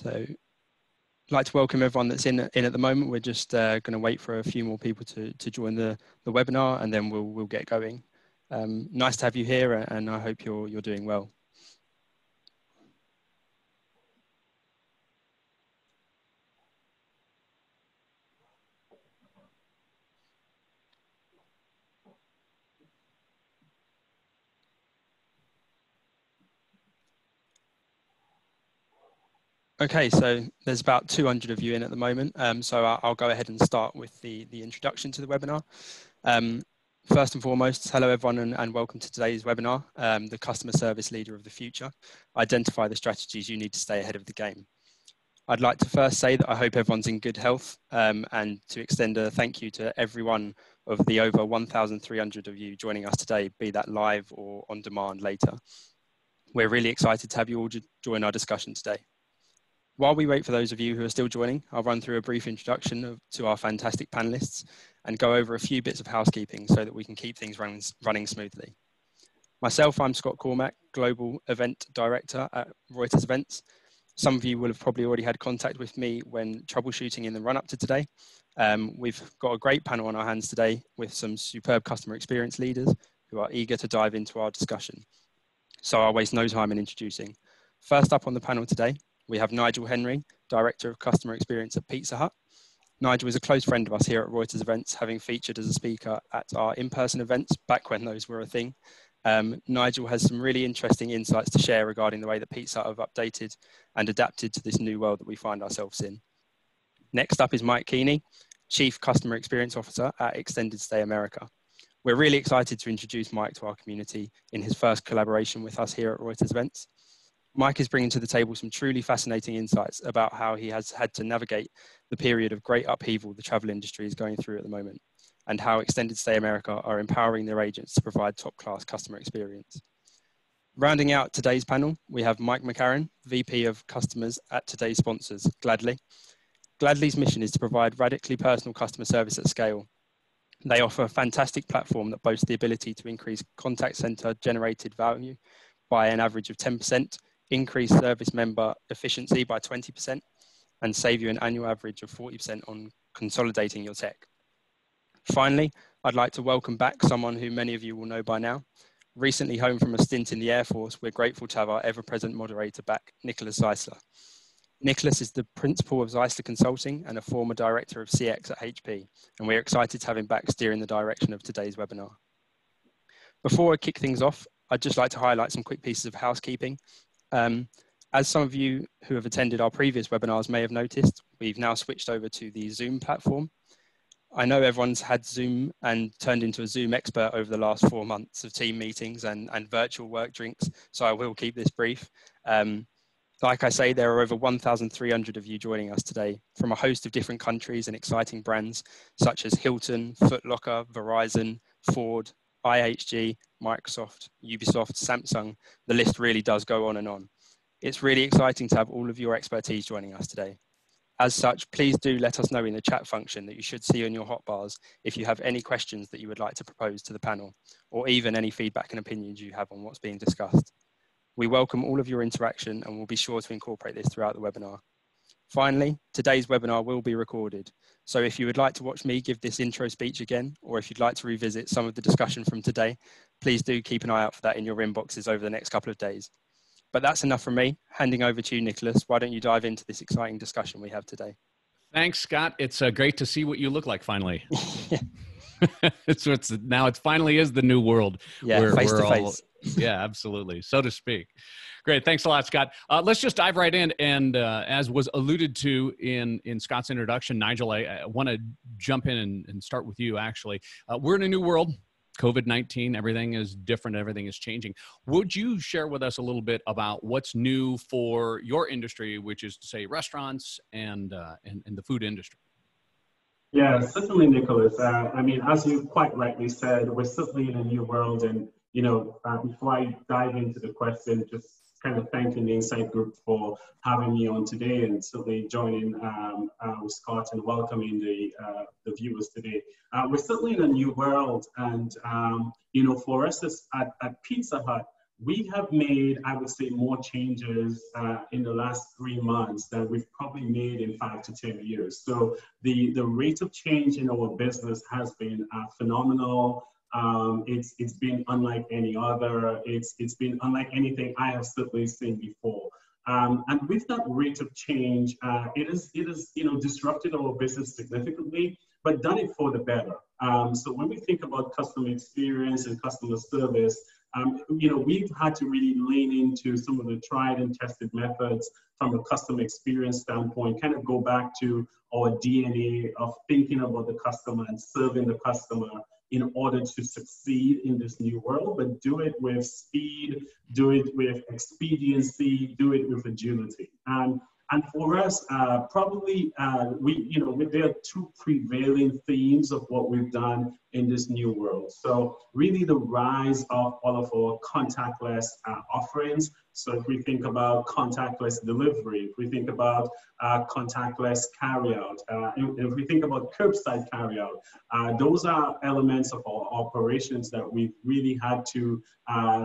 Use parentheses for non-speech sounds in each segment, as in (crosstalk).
So I'd like to welcome everyone that's in, in at the moment. We're just uh, going to wait for a few more people to, to join the, the webinar and then we'll, we'll get going. Um, nice to have you here and I hope you're, you're doing well. Okay, so there's about 200 of you in at the moment, um, so I'll, I'll, go ahead and start with the, the introduction to the webinar. Um, first and foremost, hello everyone and, and welcome to today's webinar, um, the Customer Service Leader of the Future, identify the strategies you need to stay ahead of the game. I'd like to first say that I hope everyone's in good health um, and to extend a thank you to everyone of the over 1,300 of you joining us today, be that live or on demand later. We're really excited to have you all join our discussion today. While we wait for those of you who are still joining, I'll run through a brief introduction of, to our fantastic panelists and go over a few bits of housekeeping so that we can keep things running, running smoothly. Myself, I'm Scott Cormack, Global Event Director at Reuters Events. Some of you will have probably already had contact with me when troubleshooting in the run up to today. Um, we've got a great panel on our hands today with some superb customer experience leaders who are eager to dive into our discussion. So I'll waste no time in introducing. First up on the panel today we have Nigel Henry, Director of Customer Experience at Pizza Hut. Nigel is a close friend of us here at Reuters Events, having featured as a speaker at our in-person events back when those were a thing. Um, Nigel has some really interesting insights to share regarding the way that Pizza Hut have updated and adapted to this new world that we find ourselves in. Next up is Mike Kuenne, Chief Customer Experience Officer at Extended Stay America. We're really excited to introduce Mike to our community in his first collaboration with us here at Reuters Events. Mike is bringing to the table some truly fascinating insights about how he has had to navigate the period of great upheaval the travel industry is going through at the moment, and how Extended Stay America are empowering their agents to provide top class customer experience. Rounding out today's panel, we have Mike McCarron, VP of Customers at today's sponsors, Gladly. Gladly's mission is to provide radically personal customer service at scale. They offer a fantastic platform that boasts the ability to increase contact center generated value by an average of 10% increase service member efficiency by 20% and save you an annual average of 40% on consolidating your tech. Finally, I'd like to welcome back someone who many of you will know by now. Recently home from a stint in the Air Force, we're grateful to have our ever-present moderator back, Nicholas Zeisler. Nicholas is the principal of Zeisler Consulting and a former director of CX at HP, and we're excited to have him back steering the direction of today's webinar. Before I kick things off, I'd just like to highlight some quick pieces of housekeeping um, as some of you who have attended our previous webinars may have noticed, we've now switched over to the Zoom platform. I know everyone's had Zoom and turned into a Zoom expert over the last four months of team meetings and, and virtual work drinks, so I will keep this brief. Um, like I say, there are over 1,300 of you joining us today from a host of different countries and exciting brands such as Hilton, Footlocker, Verizon, Ford, IHG, Microsoft, Ubisoft, Samsung, the list really does go on and on. It's really exciting to have all of your expertise joining us today. As such, please do let us know in the chat function that you should see on your hotbars if you have any questions that you would like to propose to the panel, or even any feedback and opinions you have on what's being discussed. We welcome all of your interaction and we'll be sure to incorporate this throughout the webinar. Finally, today's webinar will be recorded. So if you would like to watch me give this intro speech again, or if you'd like to revisit some of the discussion from today, please do keep an eye out for that in your inboxes over the next couple of days. But that's enough from me. Handing over to you, Nicholas. Why don't you dive into this exciting discussion we have today? Thanks, Scott. It's uh, great to see what you look like finally. (laughs) (laughs) it's now it finally is the new world. Yeah, face to face. Yeah, absolutely. So to speak. Great. Thanks a lot, Scott. Uh, let's just dive right in. And uh, as was alluded to in, in Scott's introduction, Nigel, I, I want to jump in and, and, start with you, actually. Uh, we're in a new world. COVID 19, everything is different, everything is changing. Would you share with us a little bit about what's new for your industry, which is to say restaurants and, uh, and, and the food industry? Yeah, certainly, Nicholas. Uh, I mean, as you quite rightly said, we're certainly in a new world. And, you know, uh, before I dive into the question, just kind of thanking the Insight Group for having me on today and certainly joining um, uh, with Scott and welcoming the, uh, the viewers today. Uh, we're certainly in a new world and, um, you know, for us at, at Pizza Hut, we have made, I would say, more changes uh, in the last three months than we've probably made in five to 10 years. So the, the rate of change in our business has been uh, phenomenal. Um, it's, it's been unlike any other. It's, it's been unlike anything I have certainly seen before. Um, and with that rate of change, uh, it has it is you know disrupted our business significantly, but done it for the better. Um, so when we think about customer experience and customer service, um, you know, we've had to really lean into some of the tried and tested methods from a customer experience standpoint, kind of go back to our DNA of thinking about the customer and serving the customer in order to succeed in this new world, but do it with speed, do it with expediency, do it with agility. And and for us, uh, probably uh, we, you know, there are two prevailing themes of what we've done in this new world. So really the rise of all of our contactless uh, offerings. So if we think about contactless delivery, if we think about uh, contactless carryout, uh, if we think about curbside carryout, uh, those are elements of our operations that we've really had to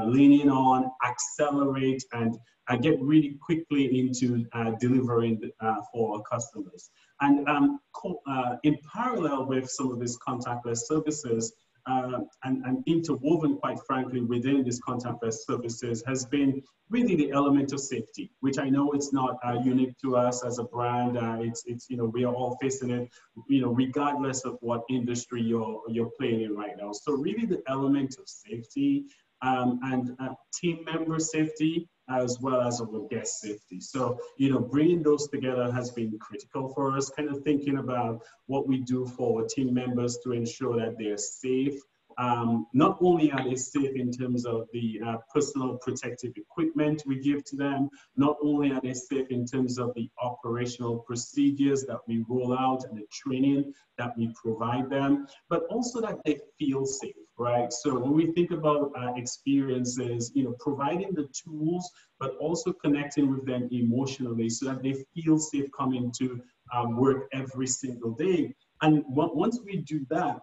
lean in on, accelerate, and uh, get really quickly into uh, delivering uh, for our customers. And um, uh, in parallel with some of these contactless services, uh, and, and, interwoven, quite frankly, within these contactless services has been really the element of safety, which I know it's not uh, unique to us as a brand. Uh, it's, it's, you know, we are all facing it, you know, regardless of what industry you're, you're playing in right now. So really the element of safety um, and uh, team member safety as well as our guest safety. So, you know, bringing those together has been critical for us, kind of thinking about what we do for team members to ensure that they're safe. Um, not only are they safe in terms of the uh, personal protective equipment we give to them, not only are they safe in terms of the operational procedures that we roll out and the training that we provide them, but also that they feel safe right? So when we think about uh, experiences, you know, providing the tools, but also connecting with them emotionally so that they feel safe coming to um, work every single day. And once we do that,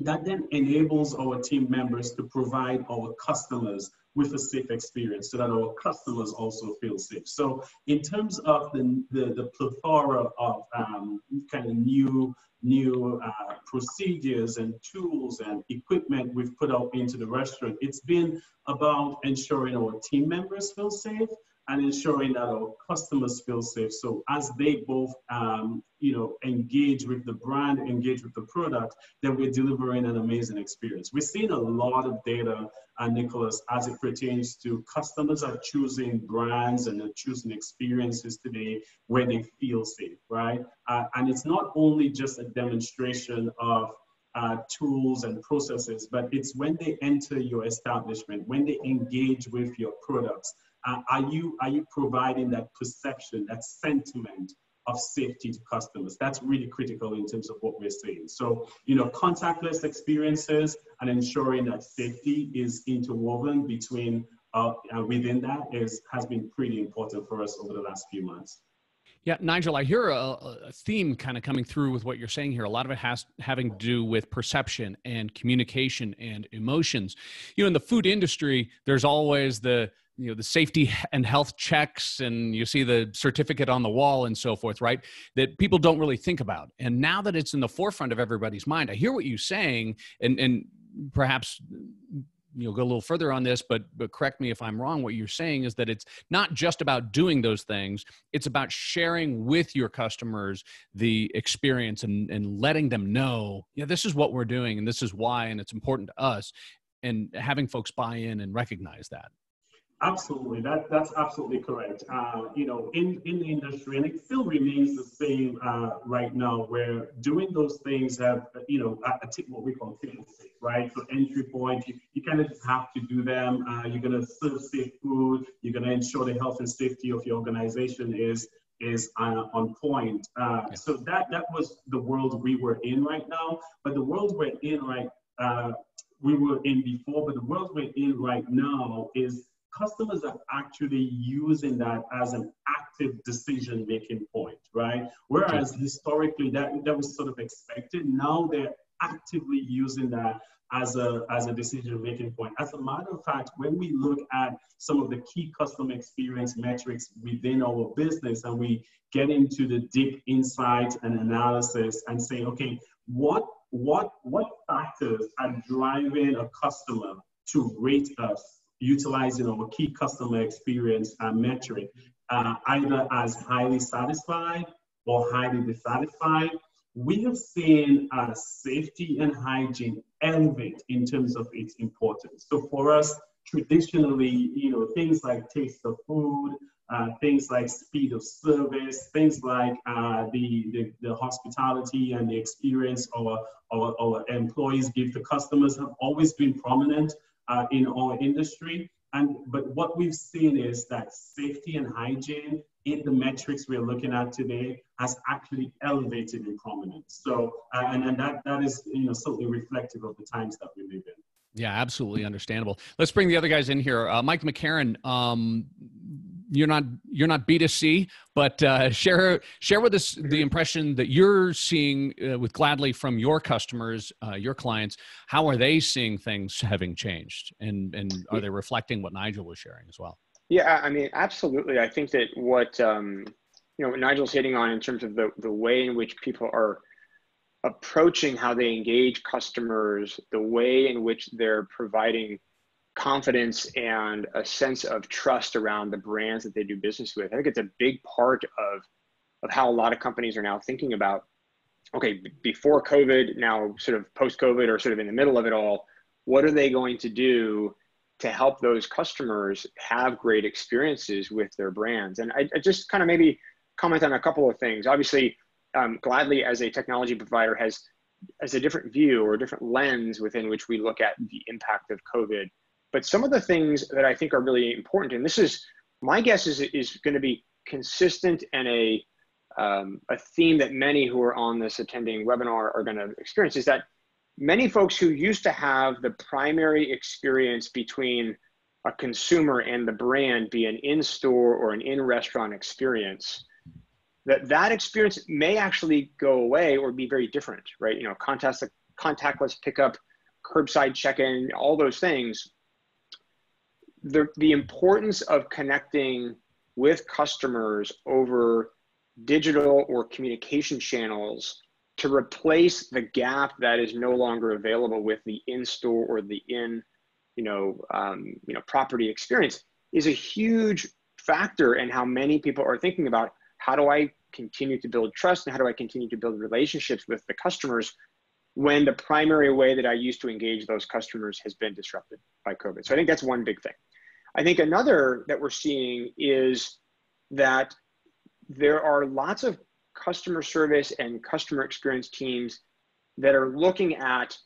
that then enables our team members to provide our customers with a safe experience so that our customers also feel safe. So in terms of the, the, the plethora of um, kind of new new uh, procedures and tools and equipment we've put out into the restaurant. It's been about ensuring our team members feel safe and ensuring that our customers feel safe. So as they both, um, you know, engage with the brand, engage with the product, then we're delivering an amazing experience. We're seeing a lot of data, uh, Nicholas, as it pertains to customers are choosing brands and they're choosing experiences today where they feel safe, right? Uh, and it's not only just a demonstration of uh, tools and processes, but it's when they enter your establishment, when they engage with your products, uh, are you are you providing that perception, that sentiment of safety to customers? That's really critical in terms of what we're saying. So, you know, contactless experiences and ensuring that safety is interwoven between uh, uh, within that is has been pretty important for us over the last few months. Yeah, Nigel, I hear a, a, theme kind of coming through with what you're saying here. A lot of it has having to do with perception and communication and emotions. You know, in the food industry, there's always the you know the safety and health checks and you see the certificate on the wall and so forth right that people don't really think about. And now that it's in the forefront of everybody's mind i hear what you're saying and and perhaps you'll go a little further on this but but correct me if i'm wrong. What you're saying is that it's not just about doing those things. It's about sharing with your customers the experience and and letting them know yeah this is what we're doing and this is why and it's important to us and having folks buy in and recognize that Absolutely, that that's absolutely correct. Uh, you know, in in the industry, and it still remains the same uh, right now, where doing those things have you know a, a what we call table safe, right? So entry point, you, you kind of just have to do them. Uh, you're gonna serve safe food. You're gonna ensure the health and safety of your organization is is uh, on point. Uh. So that that was the world we were in right now. But the world we're in right uh, we were in before, but the world we're in right now is customers are actually using that as an active decision making point, right? Whereas historically that, that was sort of expected. Now they're actively using that as a, as a decision making point. As a matter of fact, when we look at some of the key customer experience metrics within our business and we get into the deep insight and analysis and say, okay, what, what, what factors are driving a customer to rate us utilizing our key customer experience and metric, uh, either as highly satisfied or highly dissatisfied? we have seen uh, safety and hygiene elevate in terms of its importance. So for us, traditionally, you know, things like taste of food, uh, things like speed of service, things like uh, the, the, the, hospitality and the experience our, our, our, employees give to customers have always been prominent uh, in our industry. And, but what we've seen is that safety and hygiene in the metrics we're looking at today has actually elevated in prominence. So, uh, and, and that, that is, you know, certainly reflective of the times that we live in. Yeah, absolutely understandable. Let's bring the other guys in here. Uh, Mike McCarron, um, you're not you're not B2C, but uh, share share with us the impression that you're seeing uh, with Gladly from your customers, uh, your clients. How are they seeing things having changed, and and are they reflecting what Nigel was sharing as well? Yeah, I mean, absolutely. I think that what um, you know what Nigel's hitting on in terms of the the way in which people are approaching how they engage customers, the way in which they're providing confidence and a sense of trust around the brands that they do business with. I think it's a big part of of how a lot of companies are now thinking about okay, before COVID, now sort of post COVID or sort of in the middle of it all, what are they going to do to help those customers have great experiences with their brands? And I, I just kind of maybe comment on a couple of things. Obviously, um, Gladly as a technology provider has has a different view or a different lens within which we look at the impact of COVID. But some of the things that I think are really important, and this is my guess is is going to be consistent and a um, a theme that many who are on this attending webinar are going to experience is that many folks who used to have the primary experience between a consumer and the brand be an in-store or an in-restaurant experience that that experience may actually go away or be very different right? You know contactless contactless pickup curbside check-in all those things the, the importance of connecting with customers over digital or communication channels to replace the gap that is no longer available with the in-store or the in you know um, you know property experience is a huge factor in how many people are thinking about how do i continue to build trust and how do i continue to build relationships with the customers when the primary way that i used to engage those customers has been disrupted by covid. So i think that's one big thing i think another that we're seeing is that there are lots of customer service and customer experience teams that are looking at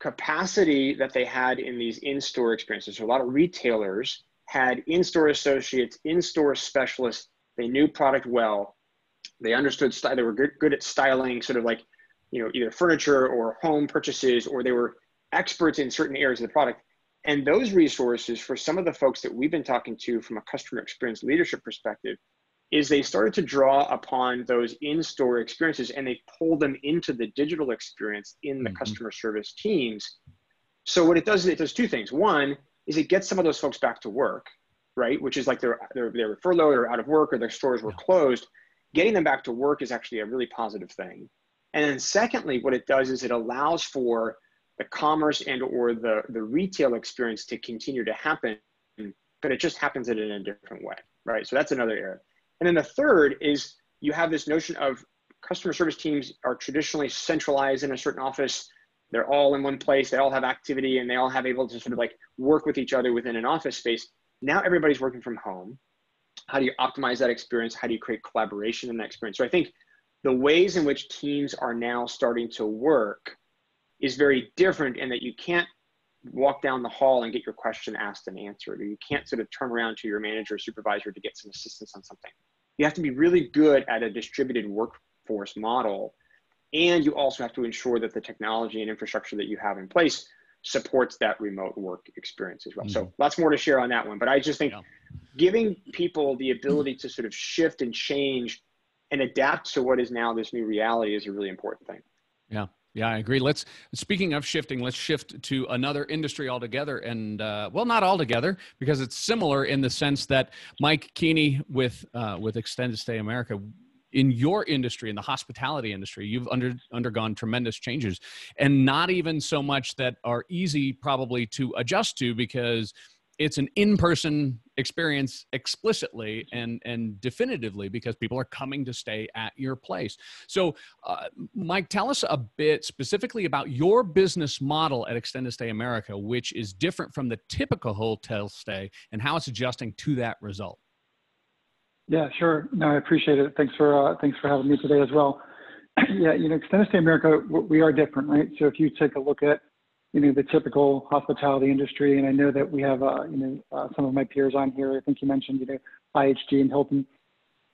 capacity that they had in these in-store experiences. So a lot of retailers had in-store associates, in-store specialists. They knew product well. They understood style. They were good, good at styling, sort of like, you know, either furniture or home purchases, or they were experts in certain areas of the product. And those resources, for some of the folks that we've been talking to from a customer experience leadership perspective, is they started to draw upon those in-store experiences and they pull them into the digital experience in the mm-hmm. customer service teams. So what it does is it does two things. One is it gets some of those folks back to work, right? Which is like they're they're, they're furloughed or out of work or their stores were closed. Getting them back to work is actually a really positive thing. And then secondly, what it does is it allows for the commerce and or the, the retail experience to continue to happen, but it just happens in a different way, right? So that's another area. And then the third is you have this notion of customer service teams are traditionally centralized in a certain office. They're all in one place. They all have activity and they all have able to sort of like work with each other within an office space. Now everybody's working from home. How do you optimize that experience? How do you create collaboration in that experience? So I think the ways in which teams are now starting to work is very different in that you can't walk down the hall and get your question asked and answered, or you can't sort of turn around to your manager or supervisor to get some assistance on something you have to be really good at a distributed workforce model. And you also have to ensure that the technology and infrastructure that you have in place supports that remote work experience as well. Mm-hmm. So lots more to share on that one. But I just think yeah. giving people the ability to sort of shift and change and adapt to what is now this new reality is a really important thing. Yeah. Yeah, I agree. Let's speaking of shifting, let's shift to another industry altogether, and uh, well, not altogether because it's similar in the sense that Mike Kuenne with uh, with Extended Stay America. In your industry, in the hospitality industry, you've under, undergone tremendous changes, and not even so much that are easy probably to adjust to because it's an in-person experience explicitly and and definitively because people are coming to stay at your place. So uh, mike tell us a bit specifically about your business model at extended stay america which is different from the typical hotel stay and how it's adjusting to that result. Yeah sure. No i appreciate it. Thanks for uh, thanks for having me today as well. (clears throat) Yeah you know extended stay america we are different right? So if you take a look at you know, the typical hospitality industry. And I know that we have, uh, you know, uh, some of my peers on here. I think you mentioned, you know, IHG and Hilton.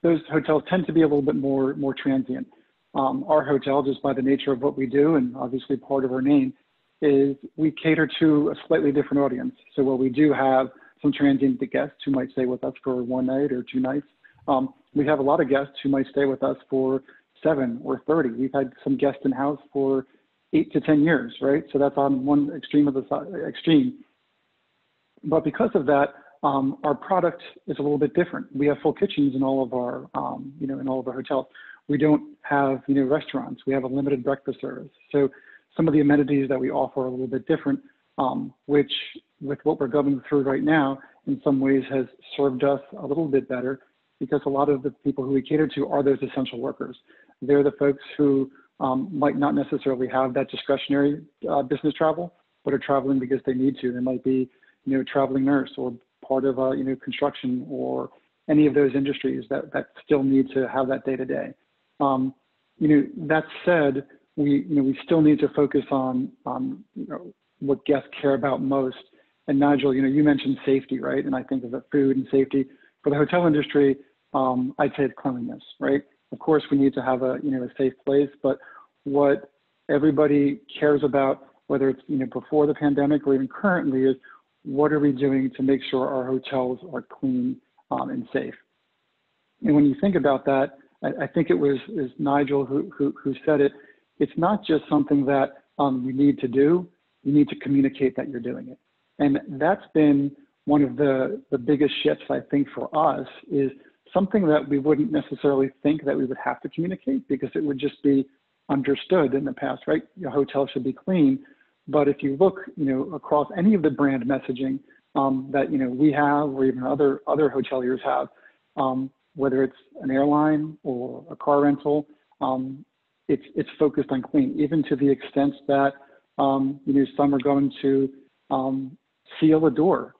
Those hotels tend to be a little bit more more transient. Um, our hotel, just by the nature of what we do, and obviously part of our name, is we cater to a slightly different audience. So while we do have some transient guests who might stay with us for one night or two nights, um, we have a lot of guests who might stay with us for seven or 30. We've had some guests in house for eight to 10 years, right? So that's on one extreme of the extreme. But because of that, um, our product is a little bit different. We have full kitchens in all of our, um, you know, in all of our hotels. We don't have, you know, restaurants. We have a limited breakfast service. So some of the amenities that we offer are a little bit different, um, which with what we're going through right now, in some ways has served us a little bit better because a lot of the people who we cater to are those essential workers. They're the folks who um, might not necessarily have that discretionary uh, business travel, but are traveling because they need to. They might be, you know, traveling nurse or part of, uh, you know, construction or any of those industries that, that still need to have that day to day. You know, that said, we, you know, we still need to focus on, on, you know, what guests care about most. And Nigel, you know, you mentioned safety, right? And I think of the food and safety for the hotel industry. Um, I'd say it's cleanliness, right? Of course, we need to have a you know a safe place, but what everybody cares about, whether it's you know before the pandemic or even currently, is what are we doing to make sure our hotels are clean um, and safe. And when you think about that, I, I think it was is Nigel who, who, who said it. It's not just something that um, you need to do. You need to communicate that you're doing it, and that's been one of the the biggest shifts I think for us is something that we wouldn't necessarily think that we would have to communicate because it would just be understood in the past, right? Your hotel should be clean. But if you look, you know, across any of the brand messaging um, that you know we have, or even other other hoteliers have, um, whether it's an airline or a car rental, um, it's it's focused on clean, even to the extent that um, you know some are going to um, seal a door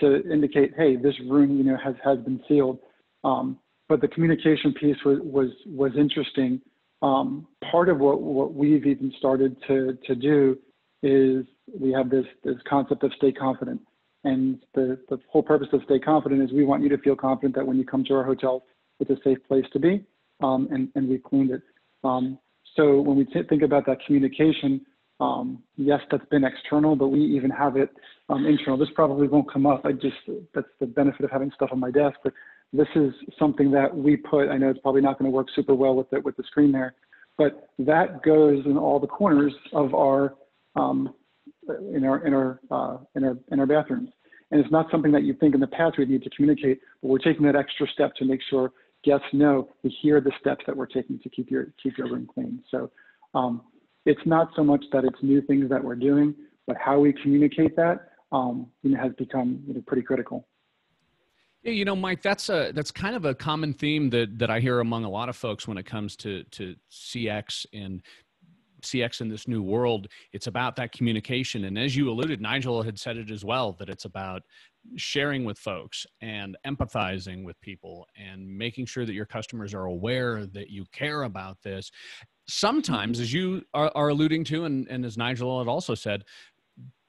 to indicate, hey, this room, you know, has has been sealed. Um, but the communication piece was was was interesting. Um, part of what what we've even started to to do is we have this this concept of stay confident, and the the whole purpose of stay confident is we want you to feel confident that when you come to our hotel, it's a safe place to be, um, and and we cleaned it. Um, so when we think about that communication, um, yes, that's been external, but we even have it um, internal. This probably won't come up. I just that's the benefit of having stuff on my desk, but this is something that we put, I know it's probably not going to work super well with the, with the screen there, but that goes in all the corners of our, um, in our, in our, uh, in our, in our bathrooms. And it's not something that you think in the past we'd need to communicate, but we're taking that extra step to make sure guests know we hear the steps that we're taking to keep your, keep your room clean. So um, it's not so much that it's new things that we're doing, but how we communicate that um, you know, has become you know, pretty critical. You know, Mike, that's a that's kind of a common theme that that I hear among a lot of folks when it comes to to CX and CX in this new world. It's about that communication, and as you alluded, Nigel had said it as well that it's about sharing with folks and empathizing with people and making sure that your customers are aware that you care about this sometimes as you are, are, alluding to and, and as nigel had also said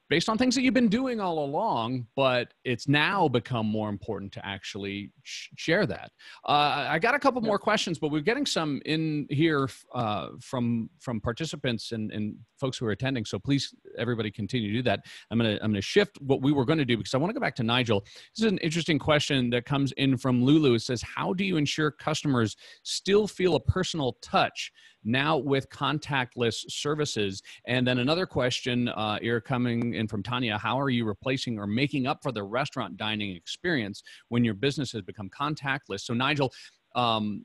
based on things that you've been doing all along, but it's now become more important to actually sh- share that. Uh, I got a couple more questions, but we're getting some in here uh, from from participants and, and folks who are attending. So please everybody continue to do that. I'm gonna I'm gonna shift what we were going to do because I want to go back to Nigel. This is an interesting question that comes in from Lulu. It says, "How do you ensure customers still feel a personal touch now with contactless services?" And then another question uh, here coming in from Tanya: How are you replacing or making up for the restaurant dining experience when your business has become contactless? So Nigel, um,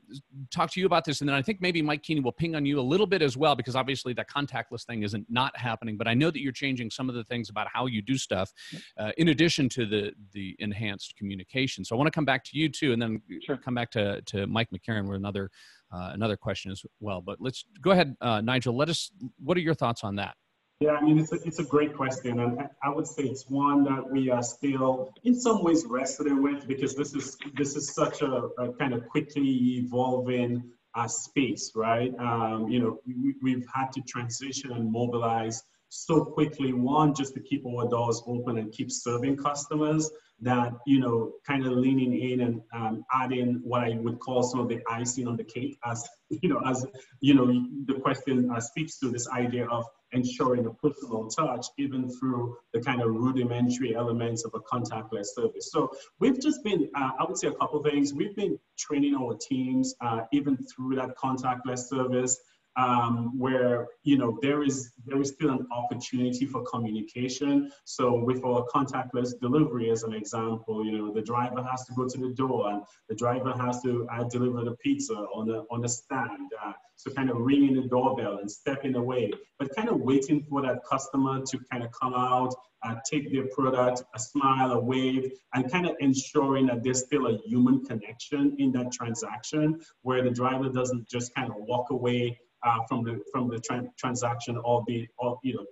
talk to you about this. And then I think maybe Mike Kuenne will ping on you a little bit as well, because obviously that contactless thing isn't not happening. But I know that you're changing some of the things about how you do stuff, uh, in addition to the the enhanced communication. So I want to come back to you too, and then sure. come back to to Mike McCarron with another uh, another question as well. But let's go ahead, uh, Nigel. Let us. What are your thoughts on that? Yeah, I mean, it's a, it's a great question. And I would say it's one that we are still in some ways wrestling with because this is this is such a, a kind of quickly evolving uh, space, right? Um, you know, we, we've had to transition and mobilize so quickly, one, just to keep our doors open and keep serving customers that, you know, kind of leaning in and um, adding what I would call some of the icing on the cake as, (laughs) you know, as, you know, the question uh, speaks to this idea of ensuring a personal touch even through the kind of rudimentary elements of a contactless service. So we've just been, uh, I would say a couple things. We've been training our teams uh, even through that contactless service um, where you know there is there is still an opportunity for communication. So with our contactless delivery, as an example, you know the driver has to go to the door and the driver has to uh, deliver the pizza on a on the stand. Uh, so kind of ringing the doorbell and stepping away, but kind of waiting for that customer to kind of come out, uh, take their product, a smile, a wave, and kind of ensuring that there's still a human connection in that transaction where the driver doesn't just kind of walk away uh, from the from the tra transaction, albeit all you know,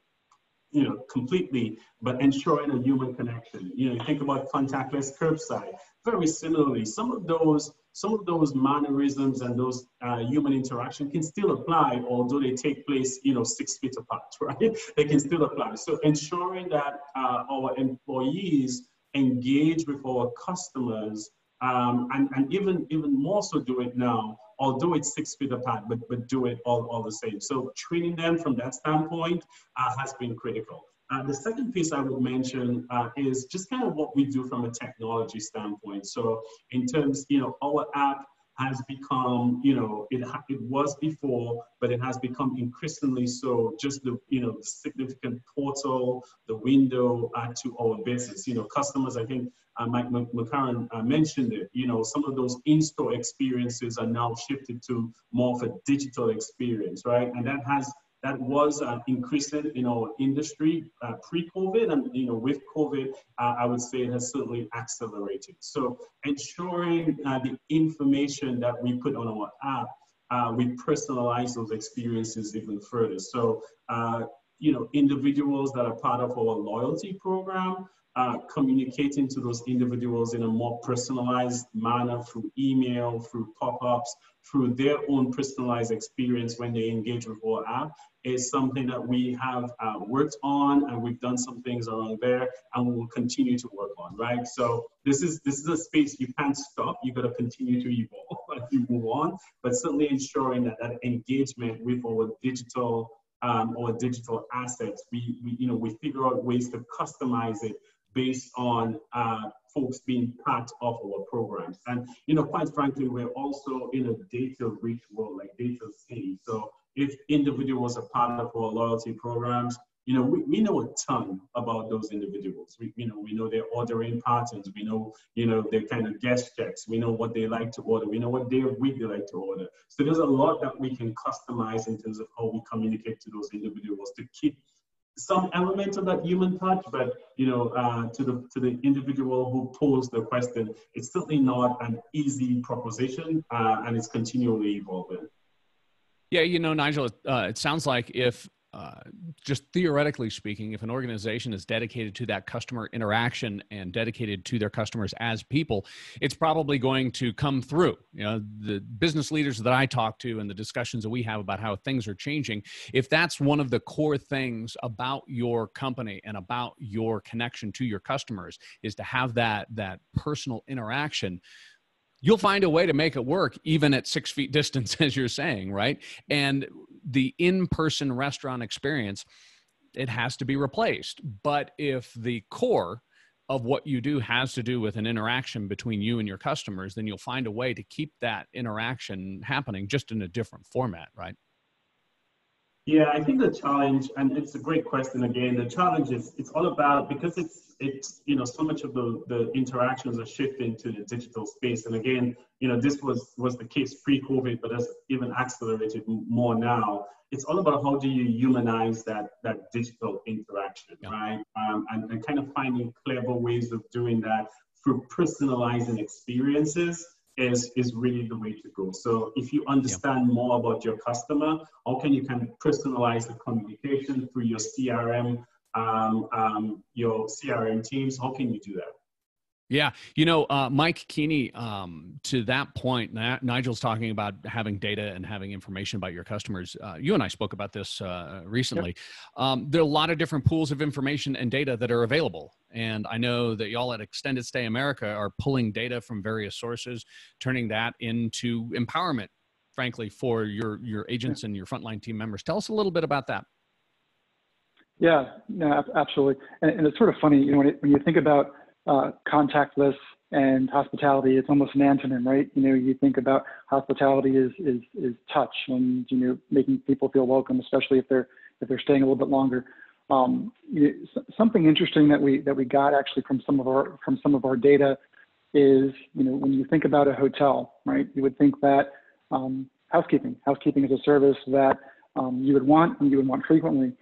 you know, completely, but ensuring a human connection. You know, you think about contactless curbside. Very similarly, some of those some of those mannerisms and those uh, human interaction can still apply, although they take place, you know, six feet apart, (laughs) right? they can still apply. So ensuring that uh, our employees engage with our customers um, and, and even, even more so do it now although it's six feet apart, but, but do it all, all the same. So training them from that standpoint uh, has been critical. Uh, the second piece I would mention uh, is just kind of what we do from a technology standpoint. So in terms, you know, our app has become, you know, it, it was before, but it has become increasingly so just the, you know, the significant portal, the window uh, to our business. You know, customers, I think uh, Mike McCarron uh, mentioned it, you know, some of those in-store experiences are now shifted to more of a digital experience, right? And that has that was uh, increasing in our industry uh, pre-COVID, and you know with COVID, uh, I would say it has certainly accelerated. So ensuring uh, the information that we put on our app, uh, we personalize those experiences even further. So you know individuals that are part of our loyalty program. Communicating to those individuals in a more personalized manner through email, through pop-ups, through their own personalized experience when they engage with our app is something that we have uh, worked on and we've done some things around there and we will continue to work on, right? So this is this is a space you can't stop. You've got to continue to evolve (laughs) as you move on, but certainly ensuring that that engagement with our digital um, or digital assets, we, we you know we figure out ways to customize it based on uh, folks being part of our programs. And, you know, quite frankly, we're also in a data-rich world, like data city. So if individuals are part of our loyalty programs, you know, we, we know a ton about those individuals. We, you know, we know their ordering patterns. We know, you know, their kind of guest checks. We know what they like to order. We know what day of week they like to order. So there's a lot that we can customize in terms of how we communicate to those individuals to keep some element of that human touch, but you know, uh, to the to the individual who posed the question, it's certainly not an easy proposition, uh, and it's continually evolving. Yeah, you know, Nigel, uh, it sounds like if uh, just theoretically speaking, if an organization is dedicated to that customer interaction and dedicated to their customers as people, it's probably going to come through. You know, the business leaders that I talk to and the discussions that we have about how things are changing, if that's one of the core things about your company and about your connection to your customers is to have that that personal interaction you'll find a way to make it work even at six feet (laughs) distance as you're saying right and the in-person restaurant experience it has to be replaced. But if the core of what you do has to do with an interaction between you and your customers, then you'll find a way to keep that interaction happening just in a different format, right? Yeah, I think the challenge, and it's a great question again. The challenge is it's all about because it's it's you know so much of the the interactions are shifting to the digital space, and again, you know this was was the case pre-COVID, but has even accelerated more now. It's all about how do you humanize that that digital interaction, yeah. right? Um, and, and kind of finding clever ways of doing that through personalizing experiences is, is really the way to go. So if you understand yeah. more about your customer, how can you kind of personalize the communication through your CRM, um, um, your CRM teams? How can you do that? Yeah, you know, uh, Mike Kuenne, um, to that point, Nigel's talking about having data and having information about your customers. Uh, you and I spoke about this uh, recently. Yep. Um, there are a lot of different pools of information and data that are available. And I know that y'all at Extended Stay America are pulling data from various sources, turning that into empowerment, frankly, for your, your agents and your frontline team members. Tell us a little bit about that. Yeah, no, absolutely. And, and it's sort of funny, you know, when, it, when you think about uh, contactless and hospitality, it's almost an antonym, right? You know, you think about hospitality is is is touch and you know making people feel welcome, especially if they're if they're staying a little bit longer. Um, you something interesting that we that we got actually from some of our from some of our data is you know when you think about a hotel, right? You would think that um, housekeeping housekeeping is a service that um, you would want and you would want frequently.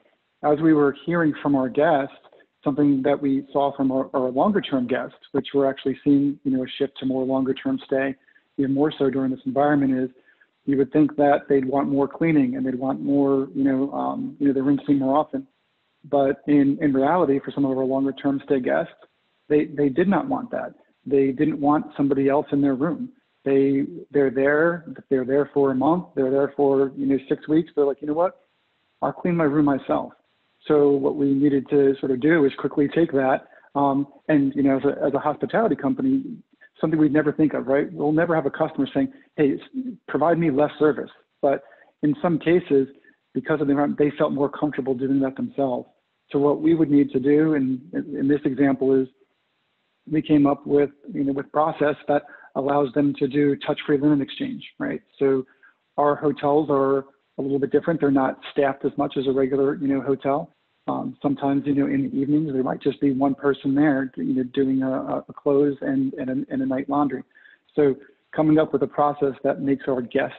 As we were hearing from our guests, something that we saw from our, our longer term guests, which we're actually seeing, you know, a shift to more longer term stay, even more so during this environment is you would think that they'd want more cleaning and they'd want more, you know, um, you know, the rinsing more often. But in, in reality, for some of our longer term stay guests, they, they did not want that. They didn't want somebody else in their room. They they're there, they're there for a month, they're there for, you know, six weeks. They're like, you know what? I'll clean my room myself. So what we needed to sort of do is quickly take that um, and, you know, as a, as a hospitality company, something we'd never think of, right? We'll never have a customer saying, hey, provide me less service. But in some cases, because of the environment, they felt more comfortable doing that themselves. So what we would need to do, and in this example is we came up with, you know, with process that allows them to do touch-free linen exchange, right? So our hotels are a little bit different. They're not staffed as much as a regular, you know, hotel. Um, sometimes, you know, in the evenings, there might just be one person there, you know, doing a, a close and, and, a, and a night laundry. So coming up with a process that makes our guests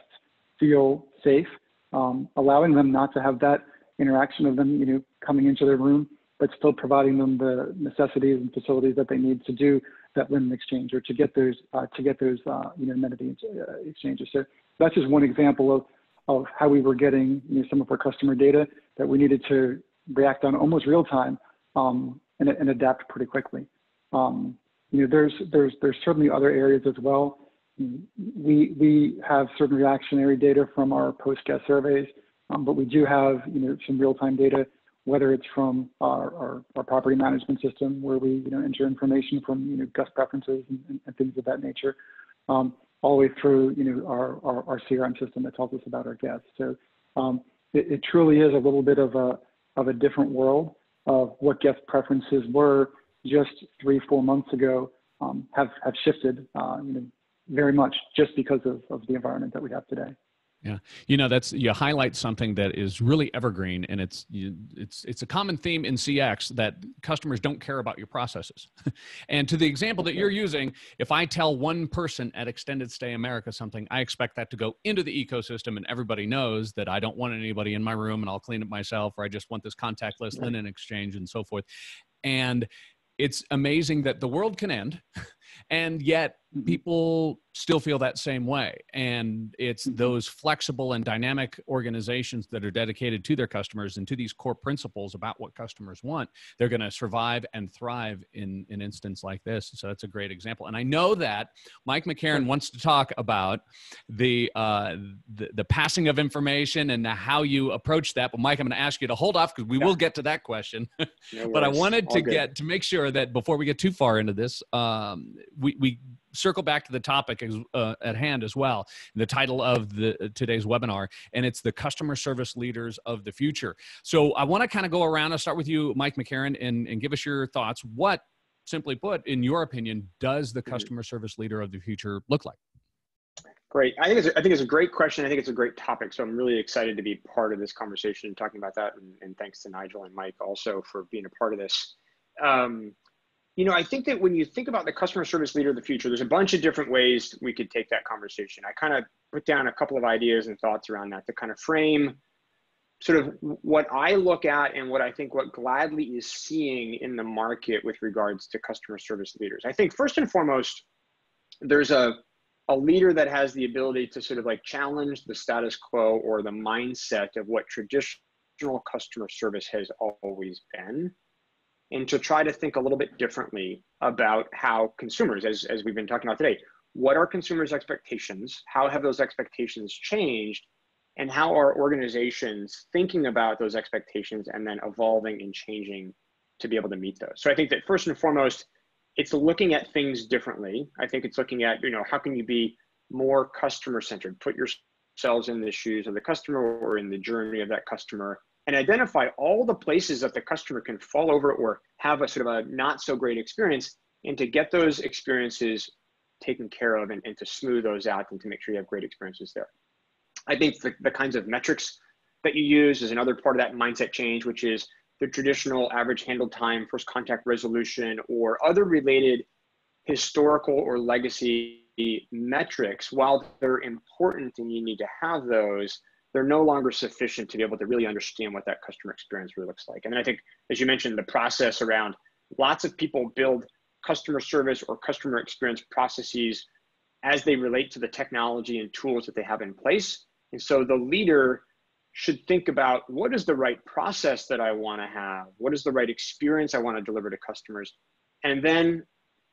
feel safe, um, allowing them not to have that interaction of them, you know, coming into their room, but still providing them the necessities and facilities that they need to do that linen exchange or to get those uh, to get those uh, you know amenity uh, exchanges. So that's just one example of of how we were getting you know, some of our customer data that we needed to react on almost real time um, and, and, adapt pretty quickly. Um, you know, there's there's there's certainly other areas as well. We we have certain reactionary data from our post guest surveys, um, but we do have you know some real time data, whether it's from our, our, our, property management system where we you know enter information from you know guest preferences and, and things of that nature, um, all the way through, you know, our, our, our CRM system that tells us about our guests. So um, it, it, truly is a little bit of a, of a different world of what guest preferences were just three, four months ago um, have, have shifted, uh, you know, very much just because of, of the environment that we have today. Yeah, you know that's you highlight something that is really evergreen, and it's you, it's it's a common theme in CX that customers don't care about your processes. (laughs) and to the example that you're using, if I tell one person at Extended Stay America something, I expect that to go into the ecosystem, and everybody knows that I don't want anybody in my room, and I'll clean it myself, or I just want this contactless linen exchange and so forth. And it's amazing that the world can end (laughs) and yet mm-hmm. people still feel that same way and it's mm-hmm. those flexible and dynamic organizations that are dedicated to their customers and to these core principles about what customers want they're going to survive and thrive in an instance like this so that's a great example and i know that mike mccarron wants to talk about the uh, the, the, passing of information and how you approach that but mike i'm going to ask you to hold off because we yeah. will get to that question no (laughs) but i wanted All to good. get to make sure that before we get too far into this um, we, we circle back to the topic as, uh, at hand as well. The title of the today's webinar, and it's the customer service leaders of the future. So I want to kind of go around. I'll start with you, Mike McCarron, and, and give us your thoughts. What, simply put, in your opinion, does the mm-hmm. customer service leader of the future look like? Great. I think it's a, I think it's a great question. I think it's a great topic. So I'm really excited to be part of this conversation and talking about that. And, and thanks to Nigel and Mike also for being a part of this. Um, you know, I think that when you think about the customer service leader of the future, there's a bunch of different ways we could take that conversation. I kind of put down a couple of ideas and thoughts around that to kind of frame sort of what I look at and what I think what Gladly is seeing in the market with regards to customer service leaders. I think first and foremost, there's a a leader that has the ability to sort of like challenge the status quo or the mindset of what traditional customer service has always been and to try to think a little bit differently about how consumers as, as we've been talking about today what are consumers expectations? How have those expectations changed? And how are organizations thinking about those expectations and then evolving and changing to be able to meet those? So i think that first and foremost it's looking at things differently. I think it's looking at, you know, how can you be more customer centered, put yourselves in the shoes of the customer or in the journey of that customer and identify all the places that the customer can fall over or have a sort of a not so great experience and to get those experiences taken care of and, and to smooth those out and to make sure you have great experiences there. I think the, the kinds of metrics that you use is another part of that mindset change, which is the traditional average handle time, first contact resolution, or other related historical or legacy metrics, while they're important and you need to have those, they're no longer sufficient to be able to really understand what that customer experience really looks like. And then I think, as you mentioned, the process around lots of people build customer service or customer experience processes as they relate to the technology and tools that they have in place. And so the leader should think about what is the right process that I want to have? What is the right experience I want to deliver to customers? And then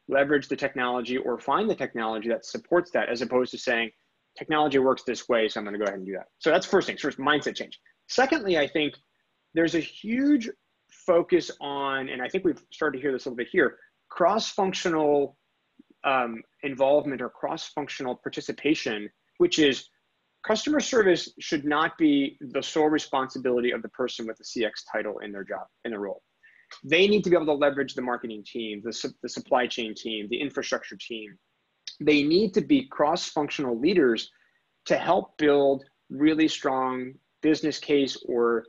leverage the technology or find the technology that supports that as opposed to saying, technology works this way, so I'm going to go ahead and do that. So that's first thing, first mindset change. Secondly, I think there's a huge focus on, and I think we've started to hear this a little bit here, cross-functional um, involvement or cross-functional participation, which is customer service should not be the sole responsibility of the person with the CX title in their job, in their role. They need to be able to leverage the marketing team, the, su the supply chain team, the infrastructure team. They need to be cross functional leaders to help build really strong business case or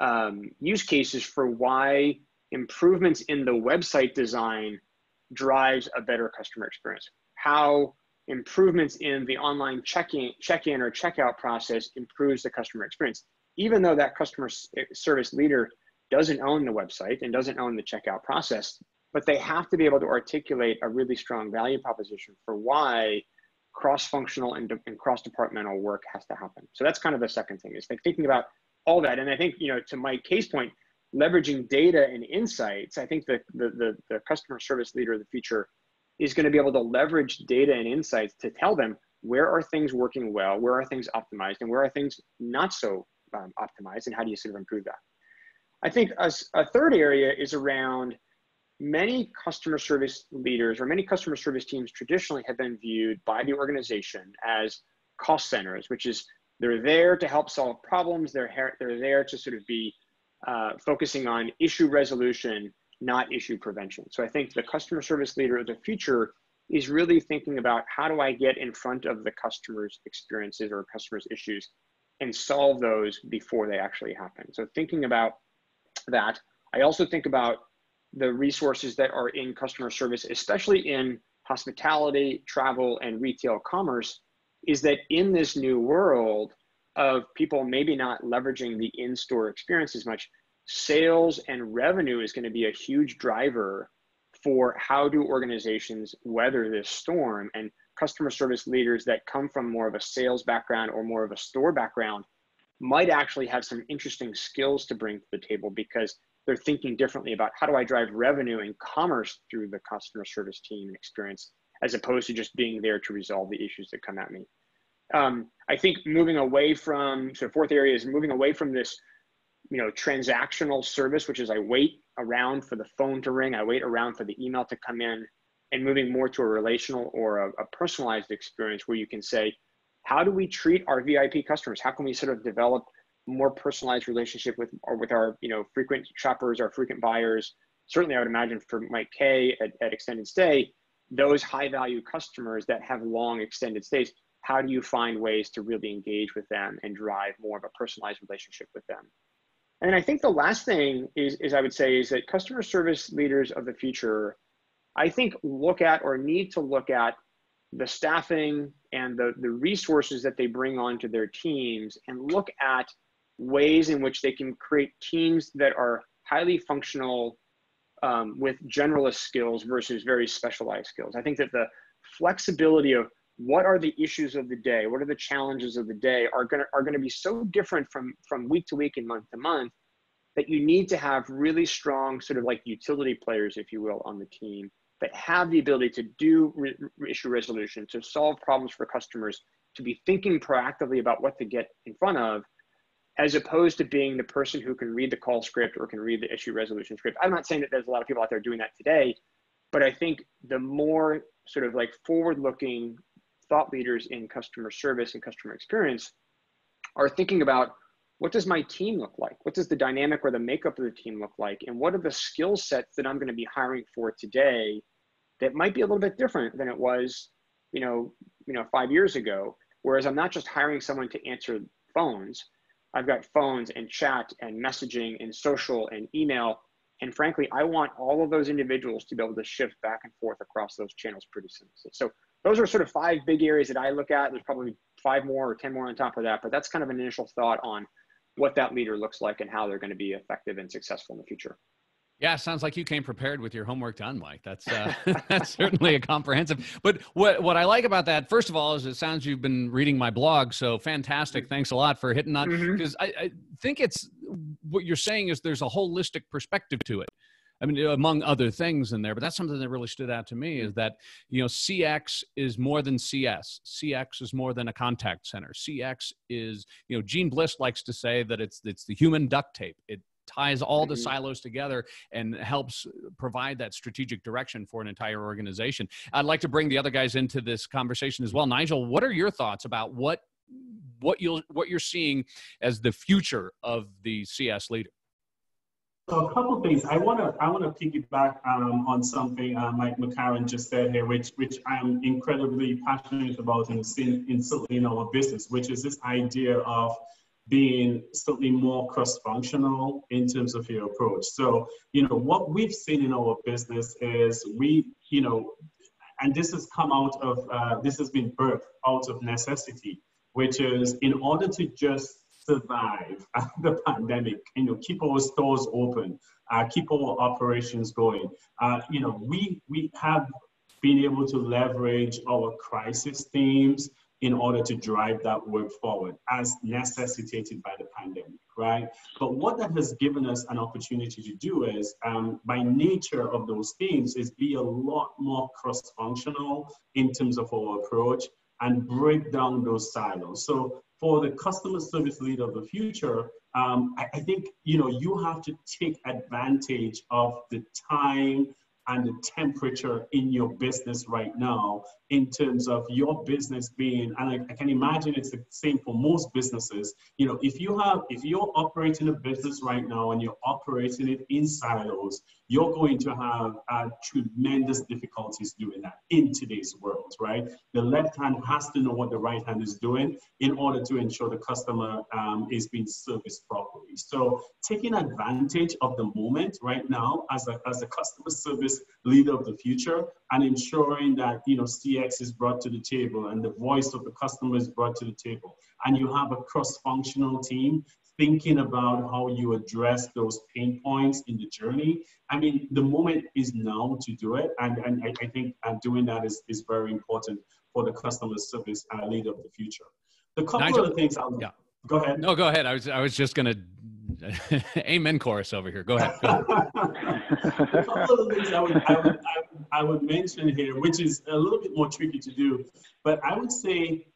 um, use cases for why improvements in the website design drives a better customer experience. How improvements in the online check-in, check-in or checkout process improves the customer experience. Even though that customer eh, service leader doesn't own the website and doesn't own the checkout process, but they have to be able to articulate a really strong value proposition for why cross-functional and, and cross-departmental work has to happen. So that's kind of the second thing is thinking about all that. And I think, you know, to my case point, leveraging data and insights, I think the, the, the, the customer service leader of the future is going to be able to leverage data and insights to tell them where are things working well, where are things optimized, and where are things not so um, optimized, and how do you sort of improve that? I think a, a third area is around many customer service leaders or many customer service teams traditionally have been viewed by the organization as cost centers, which is they're there to help solve problems. They're, they're there to sort of be uh, focusing on issue resolution not issue prevention. So I think the customer service leader of the future is really thinking about how do I get in front of the customer's experiences or customers' issues and solve those before they actually happen. So thinking about that, I also think about the resources that are in customer service, especially in hospitality, travel, and retail commerce, is that in this new world of people maybe not leveraging the in-store experience as much, sales and revenue is going to be a huge driver for how do organizations weather this storm. And customer service leaders that come from more of a sales background or more of a store background might actually have some interesting skills to bring to the table because they're thinking differently about how do I drive revenue and commerce through the customer service team and experience as opposed to just being there to resolve the issues that come at me. Um, I think moving away from, so fourth area is moving away from this you know, transactional service, which is I wait around for the phone to ring, I wait around for the email to come in, and moving more to a relational or a, a personalized experience where you can say, how do we treat our VIP customers? How can we sort of develop more personalized relationship with or with our you know frequent shoppers, our frequent buyers? Certainly, I would imagine for Mike K at, at Extended Stay, those high value customers that have long extended stays. How do you find ways to really engage with them and drive more of a personalized relationship with them? And I think the last thing is, is I would say is that customer service leaders of the future, I think look at or need to look at the staffing and the, the resources that they bring onto their teams and look at ways in which they can create teams that are highly functional um, with generalist skills versus very specialized skills. I think that the flexibility of what are the issues of the day, what are the challenges of the day are going to are to be so different from from week to week and month to month that you need to have really strong sort of like utility players, if you will, on the team that have the ability to do re- issue resolution, to solve problems for customers, to be thinking proactively about what to get in front of, as opposed to being the person who can read the call script or can read the issue resolution script. I'm not saying that there's a lot of people out there doing that today, but I think the more sort of like forward looking thought leaders in customer service and customer experience are thinking about what does my team look like? What does the dynamic or the makeup of the team look like? And what are the skill sets that I'm going to be hiring for today that might be a little bit different than it was, you know, you know, five years ago. Whereas I'm not just hiring someone to answer phones. I've got phones and chat and messaging and social and email. And frankly, I want all of those individuals to be able to shift back and forth across those channels pretty seamlessly. So those are sort of five big areas that I look at. There's probably five more or 10 more on top of that, but that's kind of an initial thought on what that leader looks like and how they're going to be effective and successful in the future. Yeah, sounds like you came prepared with your homework done, Mike. That's uh, (laughs) that's certainly a comprehensive. But what what I like about that, first of all, is it sounds you've been reading my blog, so fantastic. Thanks a lot for hitting on because mm-hmm. I, I think it's what you're saying is there's a holistic perspective to it. I mean, among other things in there, but that's something that really stood out to me is that, you know, CX is more than CS. CX is more than a contact center. CX is, you know, Jeanne Bliss likes to say that it's, it's the human duct tape. It ties all the mm-hmm. silos together and helps provide that strategic direction for an entire organization. I'd like to bring the other guys into this conversation as well. Nigel, what are your thoughts about what what you'll what you're seeing as the future of the CS leader? So a couple things. I want to I want to piggyback um, on something uh, Mike McCarron just said here, which which I'm incredibly passionate about in, in, in certainly in our business, which is this idea of being slightly more cross-functional in terms of your approach. So you know what we've seen in our business is we you know, and this has come out of uh, this has been birthed out of necessity, which is in order to just survive (laughs) the pandemic, you know, keep our stores open, uh, keep our operations going. Uh, you know, we we have been able to leverage our crisis themes in order to drive that work forward as necessitated by the pandemic, right? But what that has given us an opportunity to do is, um, by nature of those themes, is be a lot more cross-functional in terms of our approach and break down those silos. So for the customer service leader of the future, um, I, I, think you know you have to take advantage of the time and the temperature in your business right now in terms of your business being and I, I, can imagine it's the same for most businesses. You know if you have if you're operating a business right now and you're operating it in silos you're going to have uh, tremendous difficulties doing that in today's world right? The left hand has to know what the right hand is doing in order to ensure the customer um, is being serviced properly. So taking advantage of the moment right now as a, as a customer service leader of the future and ensuring that you know is brought to the table and the voice of the customer is brought to the table, and you have a cross-functional team thinking about how you address those pain points in the journey. I mean, the moment is now to do it, and and I, I think doing that is is very important for the customer service uh, leader of the future. The couple Nigel, of things I'll yeah. go ahead. No, go ahead. I was I was just gonna (laughs) Amen chorus over here. Go ahead. Go ahead. (laughs) a couple of things I would, I, would, I, would, mention here, which is a little bit more tricky to do, but I would say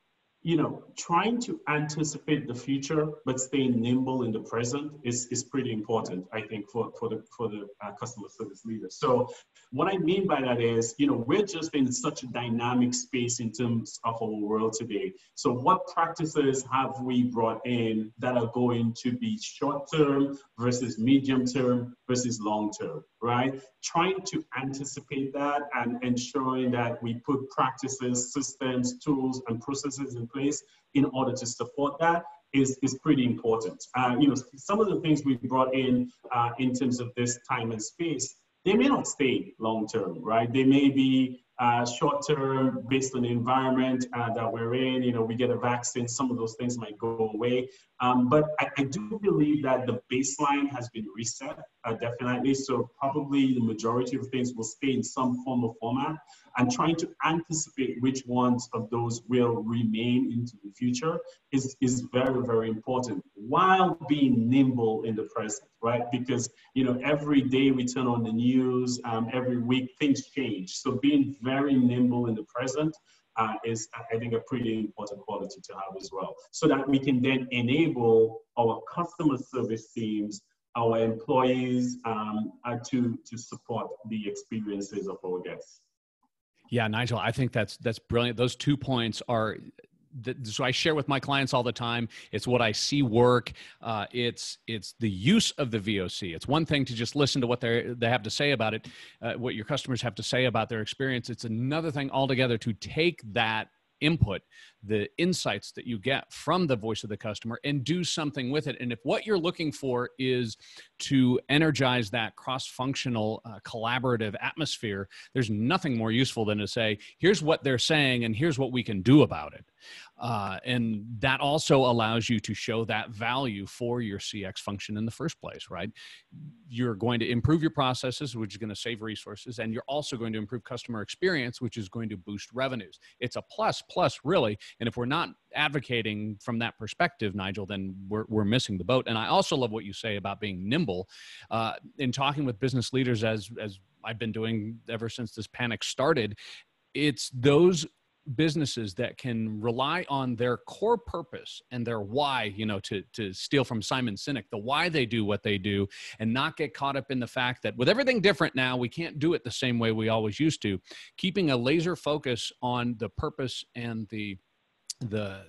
you know, trying to anticipate the future but staying nimble in the present is, is pretty important, I think, for, for the for the uh, customer service leader. So, what I mean by that is, you know, we're just in such a dynamic space in terms of our world today. So, what practices have we brought in that are going to be short term versus medium term versus long term, right? Trying to anticipate that and ensuring that we put practices, systems, tools, and processes in place in order to support that is, is pretty important. Uh, you know, some of the things we brought in uh, in terms of this time and space, they may not stay long term, right? They may be uh, short term based on the environment uh, that we're in. You know, we get a vaccine, some of those things might go away. Um, but I, I, do believe that the baseline has been reset, uh, definitely. So probably the majority of things will stay in some form or format and trying to anticipate which ones of those will remain into the future is, is very, very important while being nimble in the present, right? Because, you know, every day we turn on the news, um, every week things change. So being very nimble in the present uh, is, I think, a pretty important quality to have as well. So that we can then enable our customer service teams, our employees um, uh, to, to support the experiences of our guests. Yeah, Nigel, I think that's that's brilliant. Those two points are so I share with my clients all the time. It's what I see work. Uh, it's it's the use of the VOC. It's one thing to just listen to what they they have to say about it, uh, what your customers have to say about their experience. It's another thing altogether to take that input, the insights that you get from the voice of the customer, and do something with it. And if what you're looking for is to energize that cross functional, uh, collaborative atmosphere, there's nothing more useful than to say, here's what they're saying, and here's what we can do about it. Uh, and that also allows you to show that value for your CX function in the first place, right? You're going to improve your processes, which is going to save resources, and you're also going to improve customer experience, which is going to boost revenues. It's a plus, plus, really. And if we're not advocating from that perspective, Nigel, then we're, we're missing the boat. And I also love what you say about being nimble. Uh, in talking with business leaders, as, as I've been doing ever since this panic started, it's those businesses that can rely on their core purpose and their why, you know, to, to steal from Simon Sinek, the why they do what they do and not get caught up in the fact that with everything different now, we can't do it the same way we always used to. Keeping a laser focus on the purpose and the, the,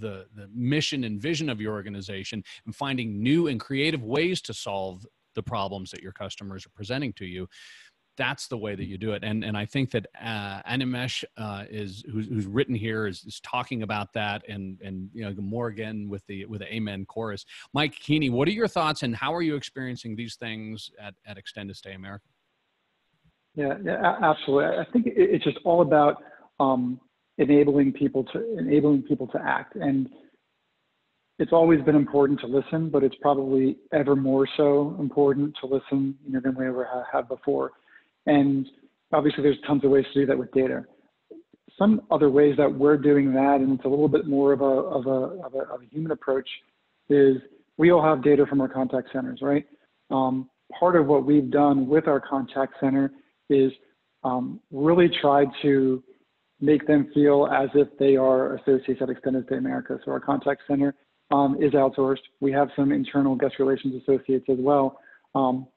the, the mission and vision of your organization and finding new and creative ways to solve the problems that your customers are presenting to you that's the way that you do it. And and I think that uh, Animesh uh, is who's, who's, written here is, is talking about that, and and you know more again with the with the Amen chorus. Mike Kuenne, what are your thoughts, and how are you experiencing these things at at Extended Stay America? Yeah, yeah, absolutely. I think it's just all about um, enabling people to enabling people to act, and it's always been important to listen, but it's probably ever more so important to listen, you know, than we ever have before. And obviously there's tons of ways to do that with data. Some other ways that we're doing that, and it's a little bit more of a, of a, of a, of a human approach, is we all have data from our contact centers, right? Um, part of what we've done with our contact center is um, really try to make them feel as if they are associates at Extended Stay America. So our contact center um, is outsourced. We have some internal guest relations associates as well. Um,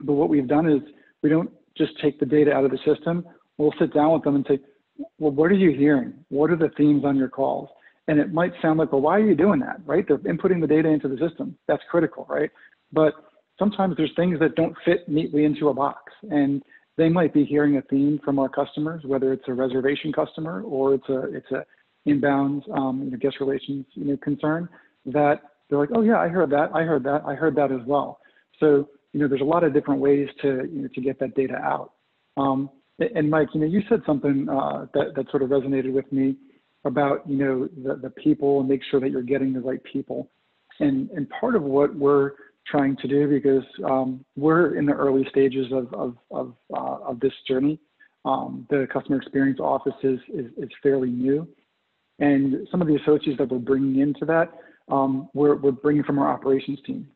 but what we've done is we don't just take the data out of the system, we'll sit down with them and say, well, what are you hearing? What are the themes on your calls? And it might sound like, well, why are you doing that, right? They're inputting the data into the system. That's critical, right? But sometimes there's things that don't fit neatly into a box. And they might be hearing a theme from our customers, whether it's a reservation customer or it's a it's a inbound um, you know, guest relations you know, concern that they're like, oh yeah, I heard that, I heard that, I heard that as well. So you know, there's a lot of different ways to, you know, to get that data out. Um, and Mike, you know, you said something uh, that, that sort of resonated with me about, you know, the, the people and make sure that you're getting the right people. And, and part of what we're trying to do, because um, we're in the early stages of, of, of, uh, of this journey, um, the customer experience office is, is, is, fairly new. And some of the associates that we're bringing into that, um, we're, we're bringing from our operations team.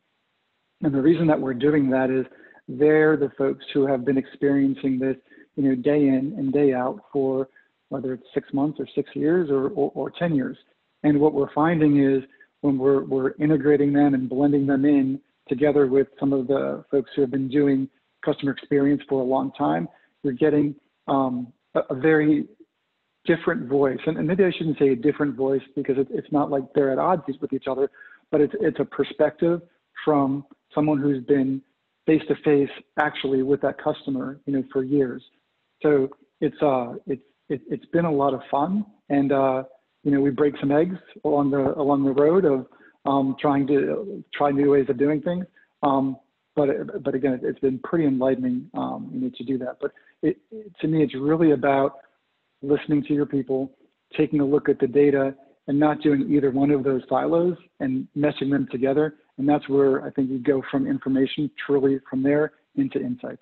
And the reason that we're doing that is they're the folks who have been experiencing this, you know, day in and day out for whether it's six months or six years or, or, or 10 years. And what we're finding is when we're, we're integrating them and blending them in together with some of the folks who have been doing customer experience for a long time, you're getting um, a, a, very different voice. And, and, maybe I shouldn't say a different voice because it, it's not like they're at odds with each other, but it's, it's a perspective from someone who's been face to face actually with that customer, you know, for years. So it's uh it's it, has been a lot of fun, and uh, you know we break some eggs along the along the road of um, trying to try new ways of doing things. Um, but but again, it's been pretty enlightening, um, you know, to do that. But it, it, to me, it's really about listening to your people, taking a look at the data, and not doing either one of those silos and meshing them together. And that's where I think you go from information truly from there into insights.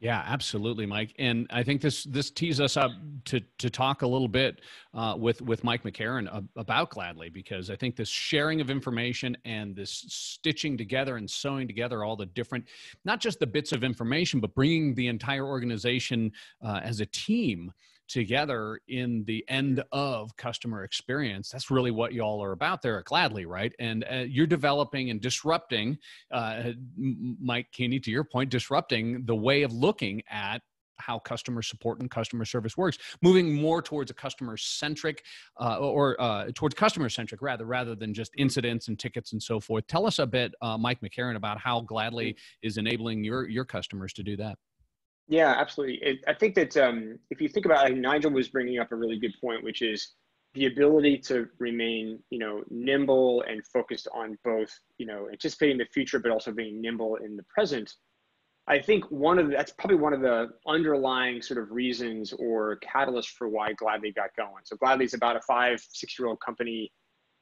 Yeah, absolutely, Mike. And I think this this tees us up to to talk a little bit uh, with with Mike McCarron about Gladly because I think this sharing of information and this stitching together and sewing together all the different, not just the bits of information, but bringing the entire organization uh, as a team together in the end of customer experience. That's really what y'all are about there at Gladly, right? And uh, you're developing and disrupting, uh, Mike Kuenne, to your point, disrupting the way of looking at how customer support and customer service works moving more towards a customer centric uh, or uh, towards customer centric rather rather than just incidents and tickets and so forth tell us a bit uh, mike McCarron, about how gladly is enabling your your customers to do that yeah, absolutely. It, I think that um, if you think about it, Nigel was bringing up a really good point, which is the ability to remain, you know, nimble and focused on both, you know, anticipating the future, but also being nimble in the present. I think one of the, that's probably one of the underlying sort of reasons or catalysts for why Gladly got going. So Gladly is about a five, six year old company.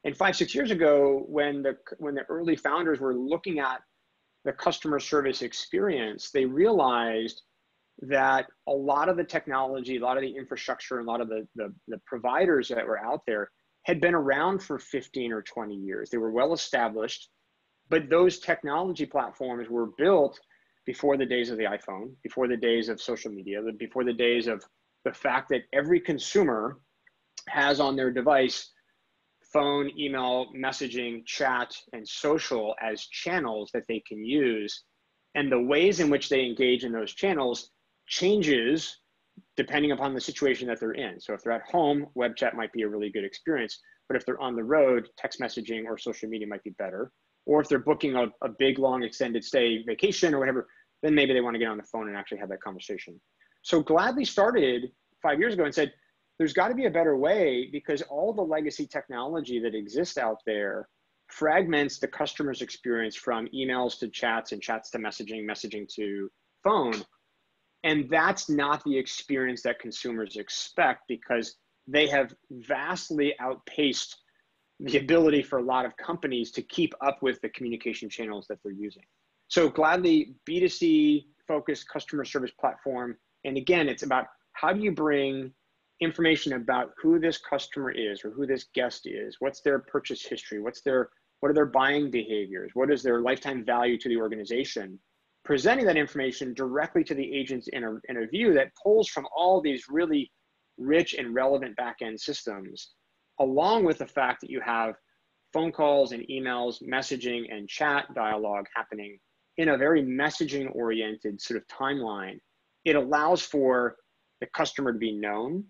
And five, six years ago, when the when the early founders were looking at the customer service experience, they realized that a lot of the technology, a lot of the infrastructure, a lot of the, the, the, providers that were out there had been around for 15 or 20 years. They were well established, but those technology platforms were built before the days of the iPhone, before the days of social media, before the days of the fact that every consumer has on their device phone, email, messaging, chat, and social as channels that they can use. And the ways in which they engage in those channels changes depending upon the situation that they're in. So if they're at home, web chat might be a really good experience. But if they're on the road, text messaging or social media might be better. Or if they're booking a, a big, long, extended stay vacation or whatever, then maybe they want to get on the phone and actually have that conversation. So Gladly started five years ago and said, there's got to be a better way because all the legacy technology that exists out there fragments the customer's experience from emails to chats and chats to messaging, messaging to phone and that's not the experience that consumers expect because they have vastly outpaced the mm-hmm. ability for a lot of companies to keep up with the communication channels that they're using. So Gladly B2C focused customer service platform. And again, it's about how do you bring information about who this customer is or who this guest is, what's their purchase history, what's their what are their buying behaviors, what is their lifetime value to the organization, presenting that information directly to the agents in a, in a view that pulls from all these really rich and relevant backend systems, along with the fact that you have phone calls and emails, messaging and chat dialogue happening in a very messaging oriented sort of timeline. It allows for the customer to be known.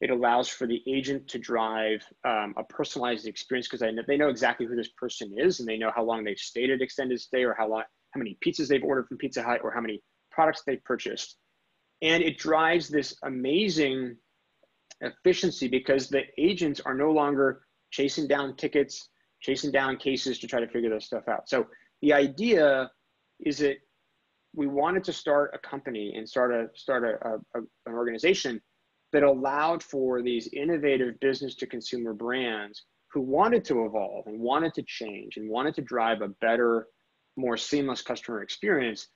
It allows for the agent to drive um, a personalized experience because they know, they know exactly who this person is and they know how long they've stayed at extended stay or how long, how many pizzas they've ordered from Pizza Hut, or how many products they've purchased. And it drives this amazing efficiency because the agents are no longer chasing down tickets, chasing down cases to try to figure this stuff out. So the idea is that we wanted to start a company and start a start a, a, an organization that allowed for these innovative business to consumer brands who wanted to evolve and wanted to change and wanted to drive a better more seamless customer experience.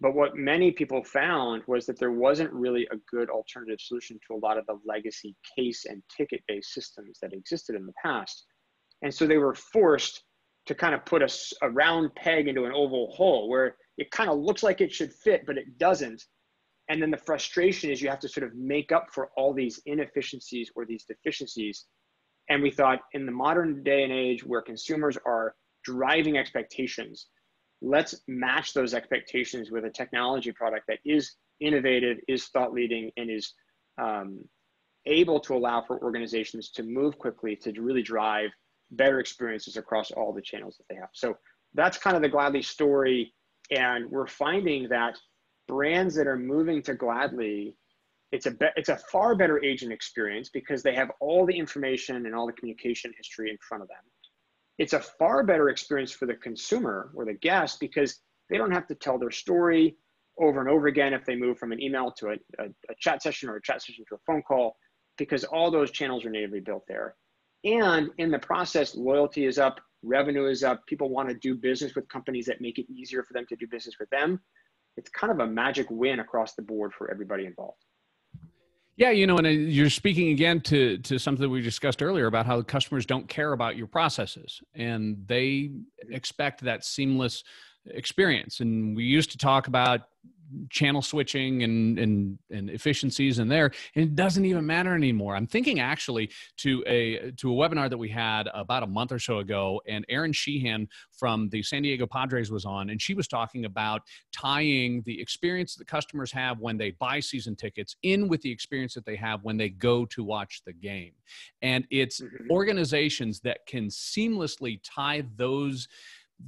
But what many people found was that there wasn't really a good alternative solution to a lot of the legacy case and ticket based systems that existed in the past. And so they were forced to kind of put a, a round peg into an oval hole where it kind of looks like it should fit, but it doesn't. And then the frustration is you have to sort of make up for all these inefficiencies or these deficiencies And we thought in the modern day and age where consumers are driving expectations, let's match those expectations with a technology product that is innovative, is thought leading, and is um, able to allow for organizations to move quickly to really drive better experiences across all the channels that they have. So that's kind of the Gladly story. And we're finding that brands that are moving to Gladly, it's a be- it's a far better agent experience because they have all the information and all the communication history in front of them. It's a far better experience for the consumer or the guest because they don't have to tell their story over and over again if they move from an email to a, a, a chat session or a chat session to a phone call because all those channels are natively built there. And in the process, loyalty is up, revenue is up. People want to do business with companies that make it easier for them to do business with them. It's kind of a magic win across the board for everybody involved. Yeah, you know, and uh, you're speaking again to to something we discussed earlier about how customers don't care about your processes and they expect that seamless experience. And we used to talk about channel switching and, and and efficiencies in there and it doesn't even matter anymore i'm thinking actually to a to a webinar that we had about a month or so ago and erin sheehan from the san diego padres was on and she was talking about tying the experience that customers have when they buy season tickets in with the experience that they have when they go to watch the game and it's mm-hmm. organizations that can seamlessly tie those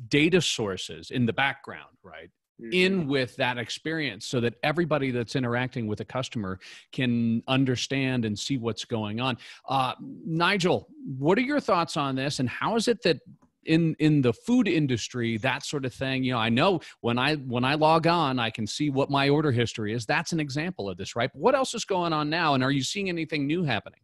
data sources in the background, right? In mm-hmm. with that experience so that everybody that's interacting with a customer can understand and see what's going on. Uh, nigel what are your thoughts on this? And how is it that in in the food industry that sort of thing you know i know when i when i log on i can see what my order history is. That's an example of this right? But what else is going on now? And are you seeing anything new happening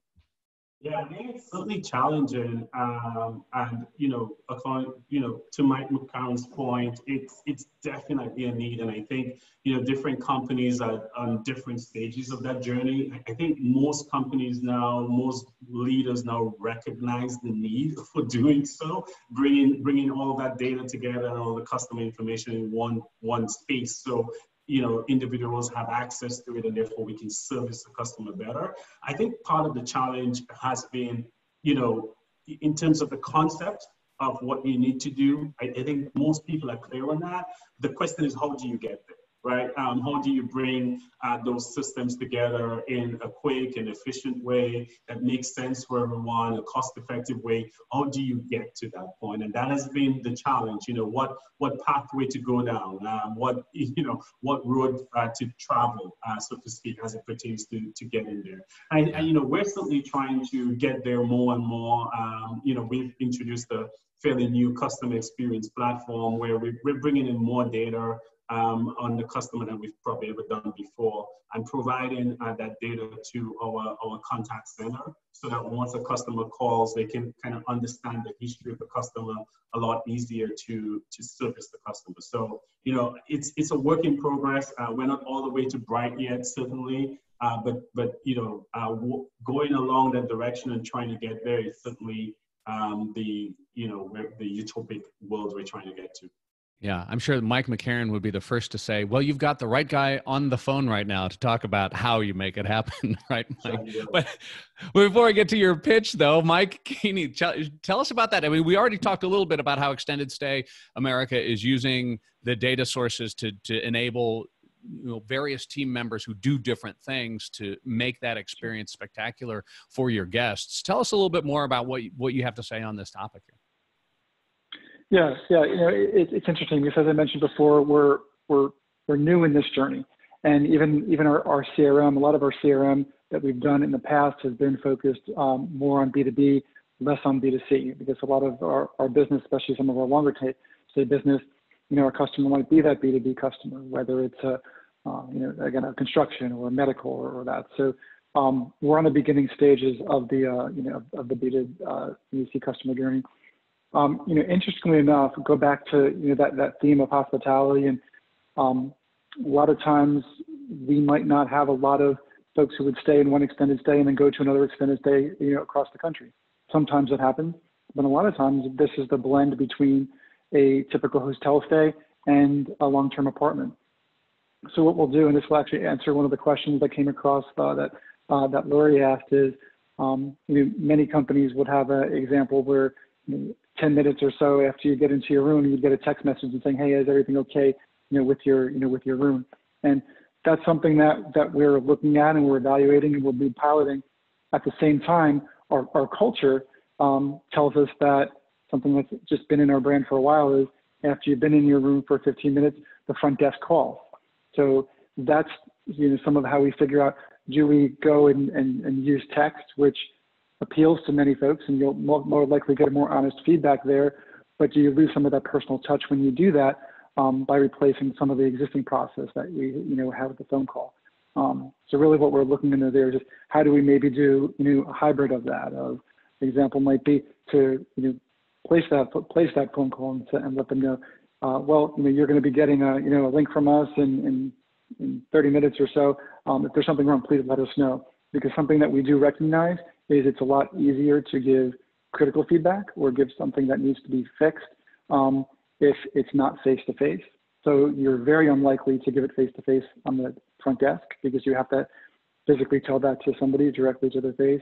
yeah, I think it's certainly challenging, um, and you know, according, you know, to Mike McCarron's point, it's it's definitely a need, and I think you know, different companies are on different stages of that journey. I think most companies now, most leaders now recognize the need (laughs) for doing so, bringing bringing all that data together and all the customer information in one one space. So you know, individuals have access to it and therefore we can service the customer better. I think part of the challenge has been, you know, in terms of the concept of what you need to do, I, I think most people are clear on that. The question is, how do you get there? Right? Um, how do you bring uh, those systems together in a quick and efficient way that makes sense for everyone, a cost-effective way? How do you get to that point? And that has been the challenge. You know, what what pathway to go down? Um, what (laughs) you know, what road uh, to travel, uh, so to speak, as it pertains to to get in there. And, and you know, we're certainly trying to get there more and more. Um, you know, we've introduced a fairly new customer experience platform where we're bringing in more data um, on the customer than we've probably ever done before and providing uh, that data to our, our contact center so that once a customer calls, they can kind of understand the history of the customer a lot easier to, to service the customer. So, you know, it's, it's a work in progress. Uh, we're not all the way to bright yet, certainly, uh, but, but, you know, uh, going along that direction and trying to get there is certainly um, the, you know, the utopic world we're trying to get to. Yeah, I'm sure Mike McCarron would be the first to say, "Well, you've got the right guy on the phone right now to talk about how you make it happen, (laughs) right, Mike?" But before we get to your pitch, though, Mike (laughs) Kuenne, tell us about that. I mean, we already talked a little bit about how Extended Stay America is using the data sources to to enable you know various team members who do different things to make that experience spectacular for your guests. Tell us a little bit more about what what you have to say on this topic here. Yes, yeah, you know, it, it's interesting because as I mentioned before, we're we're we're new in this journey, and even even our, our CRM, a lot of our CRM that we've done in the past has been focused um, more on B2B, less on B2C, because a lot of our, our business, especially some of our longer t- stay business, you know, our customer might be that B2B customer, whether it's a, uh, you know, again, a construction or a medical or, or that. So um, we're on the beginning stages of the, uh, you know, of the B2C uh, customer journey. Um, you know, interestingly enough, go back to you know that that theme of hospitality, and um, a lot of times we might not have a lot of folks who would stay in one extended stay and then go to another extended stay, you know, across the country. Sometimes it happens, but a lot of times this is the blend between a typical hotel stay and a long-term apartment. So what we'll do, and this will actually answer one of the questions that came across uh, that uh, that Lori asked, is Um, you know, many companies would have an example where you know, 10 minutes or so after you get into your room, you get a text message and saying, "Hey, is everything okay?" You know, with your you know with your room, and that's something that that we're looking at and we're evaluating and we'll be piloting. At the same time, our, our culture um, tells us that something that's just been in our brand for a while is after you've been in your room for 15 minutes, the front desk calls. So that's you know some of how we figure out do we go and, and, and use text, which appeals to many folks, and you'll more, more, likely get more honest feedback there. But do you lose some of that personal touch when you do that um, by replacing some of the existing process that we you know have with the phone call? Um, so really, what we're looking into there is just how do we maybe do you know a hybrid of that? Of example might be to you know place that place that phone call and, and let them know. Uh, well, you know, you're going to be getting a you know a link from us in, in in 30 minutes or so. Um, if there's something wrong, please let us know. Because something that we do recognize is it's a lot easier to give critical feedback or give something that needs to be fixed um, if it's not face to face. So you're very unlikely to give it face to face on the front desk because you have to physically tell that to somebody directly to their face.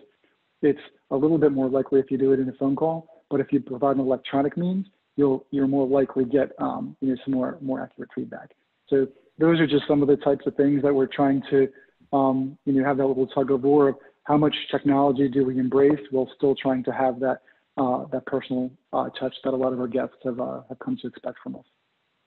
It's a little bit more likely if you do it in a phone call, but if you provide an electronic means, you'll you're more likely get um, you know some more more accurate feedback. So those are just some of the types of things that we're trying to, um, you know, have that little tug of war of how much technology do we embrace while still trying to have that uh, that personal uh, touch that a lot of our guests have uh, have come to expect from us.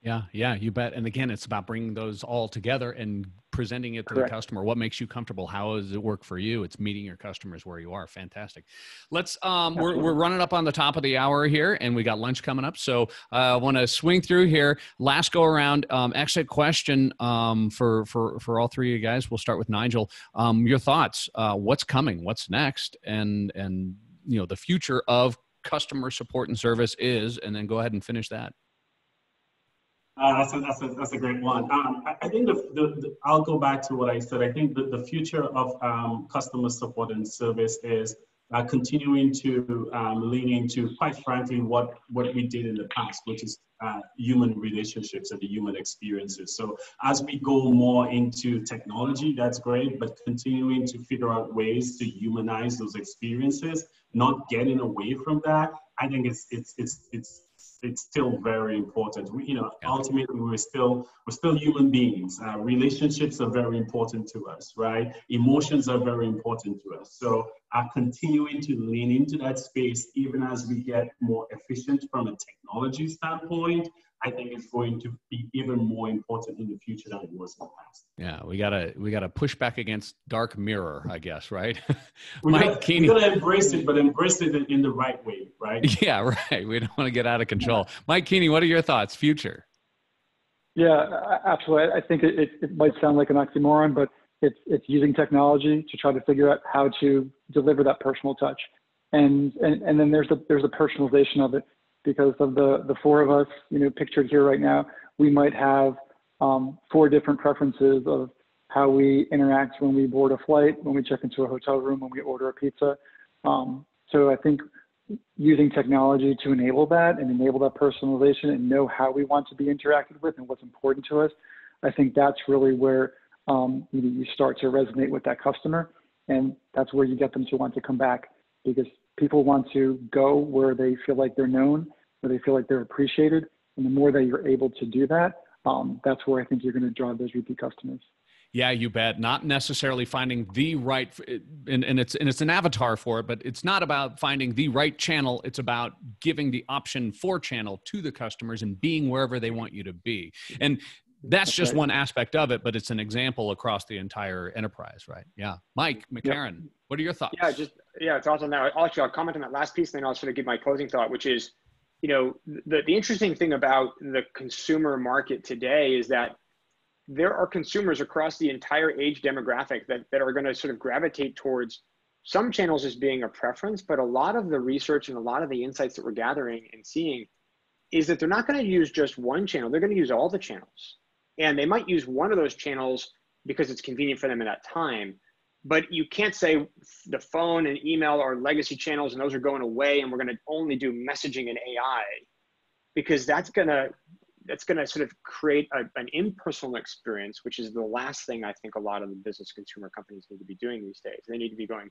Yeah, yeah, you bet. And again, it's about bringing those all together and presenting it to Correct. the customer. What makes you comfortable? How does it work for you? It's meeting your customers where you are. Fantastic. Let's. Um, we're we're running up on the top of the hour here, and we got lunch coming up. So I uh, want to swing through here. Last go around. Um, exit question um, for for for all three of you guys. We'll start with Nigel. Um, your thoughts? Uh, what's coming? What's next? And and you know the future of customer support and service is, and then go ahead and finish that. Uh, that's, a, that's, a, that's a great one. Um, I, think the, the, the, I'll go back to what I said. I think the, the future of um, customer support and service is uh, continuing to um, lean into, quite frankly, what, what we did in the past, which is uh, human relationships and the human experiences. So as we go more into technology, that's great, but continuing to figure out ways to humanize those experiences, not getting away from that. I think it's it's it's it's it's still very important. We, you know, ultimately we're still we're still human beings. Uh, relationships are very important to us, right? Emotions are very important to us. So, uh, continuing to lean into that space, even as we get more efficient from a technology standpoint, I think it's going to be even more important in the future than it was in the past. Yeah, we gotta we gotta push back against dark mirror, I guess, right? (laughs) we Mike gotta, Kuenne, we gotta embrace it, but embrace it in the right way, right? (laughs) Yeah, right. We don't want to get out of control. Mike Kuenne, what are your thoughts? Future? Yeah, absolutely. I think it, it, it might sound like an oxymoron, but it's it's using technology to try to figure out how to deliver that personal touch, and and and then there's the there's the personalization of it because of the, the four of us, you know, pictured here right now, we might have um, four different preferences of how we interact when we board a flight, when we check into a hotel room, when we order a pizza. Um, so I think using technology to enable that and enable that personalization and know how we want to be interacted with and what's important to us, I think that's really where um, you, you start to resonate with that customer. And that's where you get them to want to come back because people want to go where they feel like they're known where they feel like they're appreciated. And the more that you're able to do that, um, that's where I think you're going to drive those repeat customers. Yeah, you bet. Not necessarily finding the right, and, and it's and it's an avatar for it, but it's not about finding the right channel. It's about giving the option for channel to the customers and being wherever they want you to be. And that's just one aspect of it, but it's an example across the entire enterprise, right? Yeah, Mike McCarron, yep. what are your thoughts? Yeah, just yeah, it's awesome. Now, actually, I'll comment on that last piece, and then I'll sort of give my closing thought, which is you know, the, the interesting thing about the consumer market today is that there are consumers across the entire age demographic that, that are going to sort of gravitate towards some channels as being a preference, but a lot of the research and a lot of the insights that we're gathering and seeing is that they're not going to use just one channel, they're going to use all the channels. And they might use one of those channels because it's convenient for them at that time but you can't say the phone and email are legacy channels and those are going away and we're going to only do messaging and ai because that's going to that's going to sort of create a, an impersonal experience which is the last thing i think a lot of the business consumer companies need to be doing these days they need to be going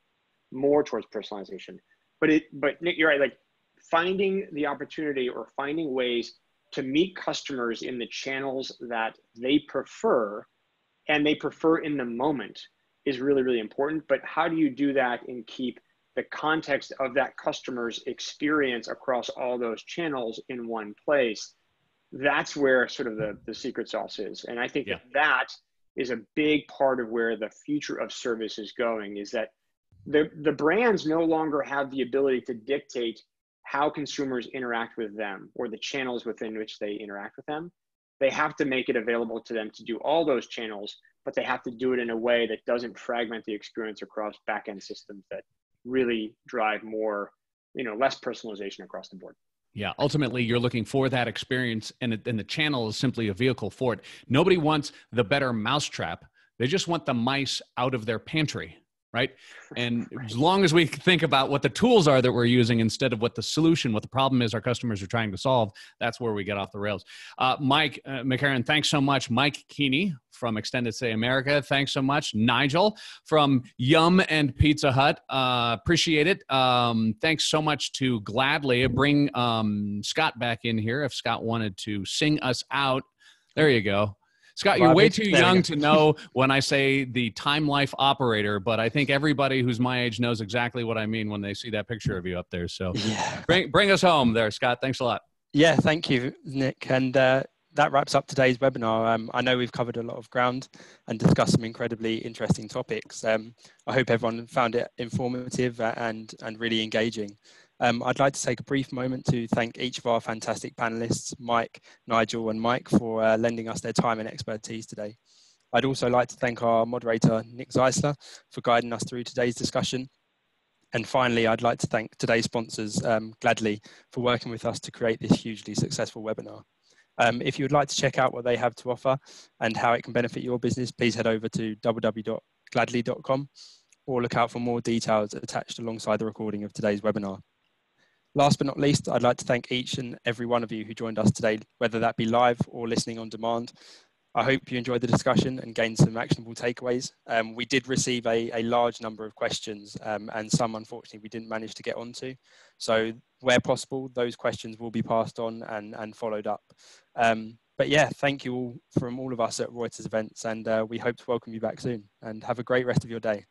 more towards personalization. But it, but Nick, you're right. Like finding the opportunity or finding ways to meet customers in the channels that they prefer and they prefer in the moment is really, really important. But how do you do that and keep the context of that customer's experience across all those channels in one place? That's where sort of the, the secret sauce is. And I think yeah. that, that is a big part of where the future of service is going is that the, the brands no longer have the ability to dictate how consumers interact with them or the channels within which they interact with them. They have to make it available to them to do all those channels, but they have to do it in a way that doesn't fragment the experience across backend systems that really drive more, you know, less personalization across the board. Yeah, ultimately, you're looking for that experience, and, and the channel is simply a vehicle for it. Nobody wants the better mousetrap; they just want the mice out of their pantry right? And (laughs) as long as we think about what the tools are that we're using instead of what the solution, what the problem is our customers are trying to solve, that's where we get off the rails. Uh, Mike uh, McCarron, thanks so much. Mike Kuenne from Extended Stay America, thanks so much. Nigel from Yum and Pizza Hut, uh, appreciate it. Um, thanks so much to Gladly. Bring um, Scott back in here if Scott wanted to sing us out. There you go. Scott, you're way too young to know when I say the time life operator, but I think everybody who's my age knows exactly what I mean when they see that picture of you up there. So yeah. bring, bring us home there, Scott. Thanks a lot. Yeah, thank you, Nick. And uh, that wraps up today's webinar. Um, I know we've covered a lot of ground and discussed some incredibly interesting topics. Um, I hope everyone found it informative and, and really engaging. Um, I'd like to take a brief moment to thank each of our fantastic panelists, Mike, Nigel and Mike for uh, lending us their time and expertise today. I'd also like to thank our moderator, Nick Zeisler, for guiding us through today's discussion. And finally, I'd like to thank today's sponsors, um, Gladly, for working with us to create this hugely successful webinar. Um, if you would like to check out what they have to offer and how it can benefit your business, please head over to www.gladly.com or look out for more details attached alongside the recording of today's webinar. Last but not least, I'd like to thank each and every one of you who joined us today, whether that be live or listening on demand. I hope you enjoyed the discussion and gained some actionable takeaways. Um, we did receive a, a, large number of questions um, and some unfortunately we didn't manage to get onto. So where possible, those questions will be passed on and, and followed up. Um, but yeah, thank you all from all of us at Reuters Events and uh, we hope to welcome you back soon and have a great rest of your day.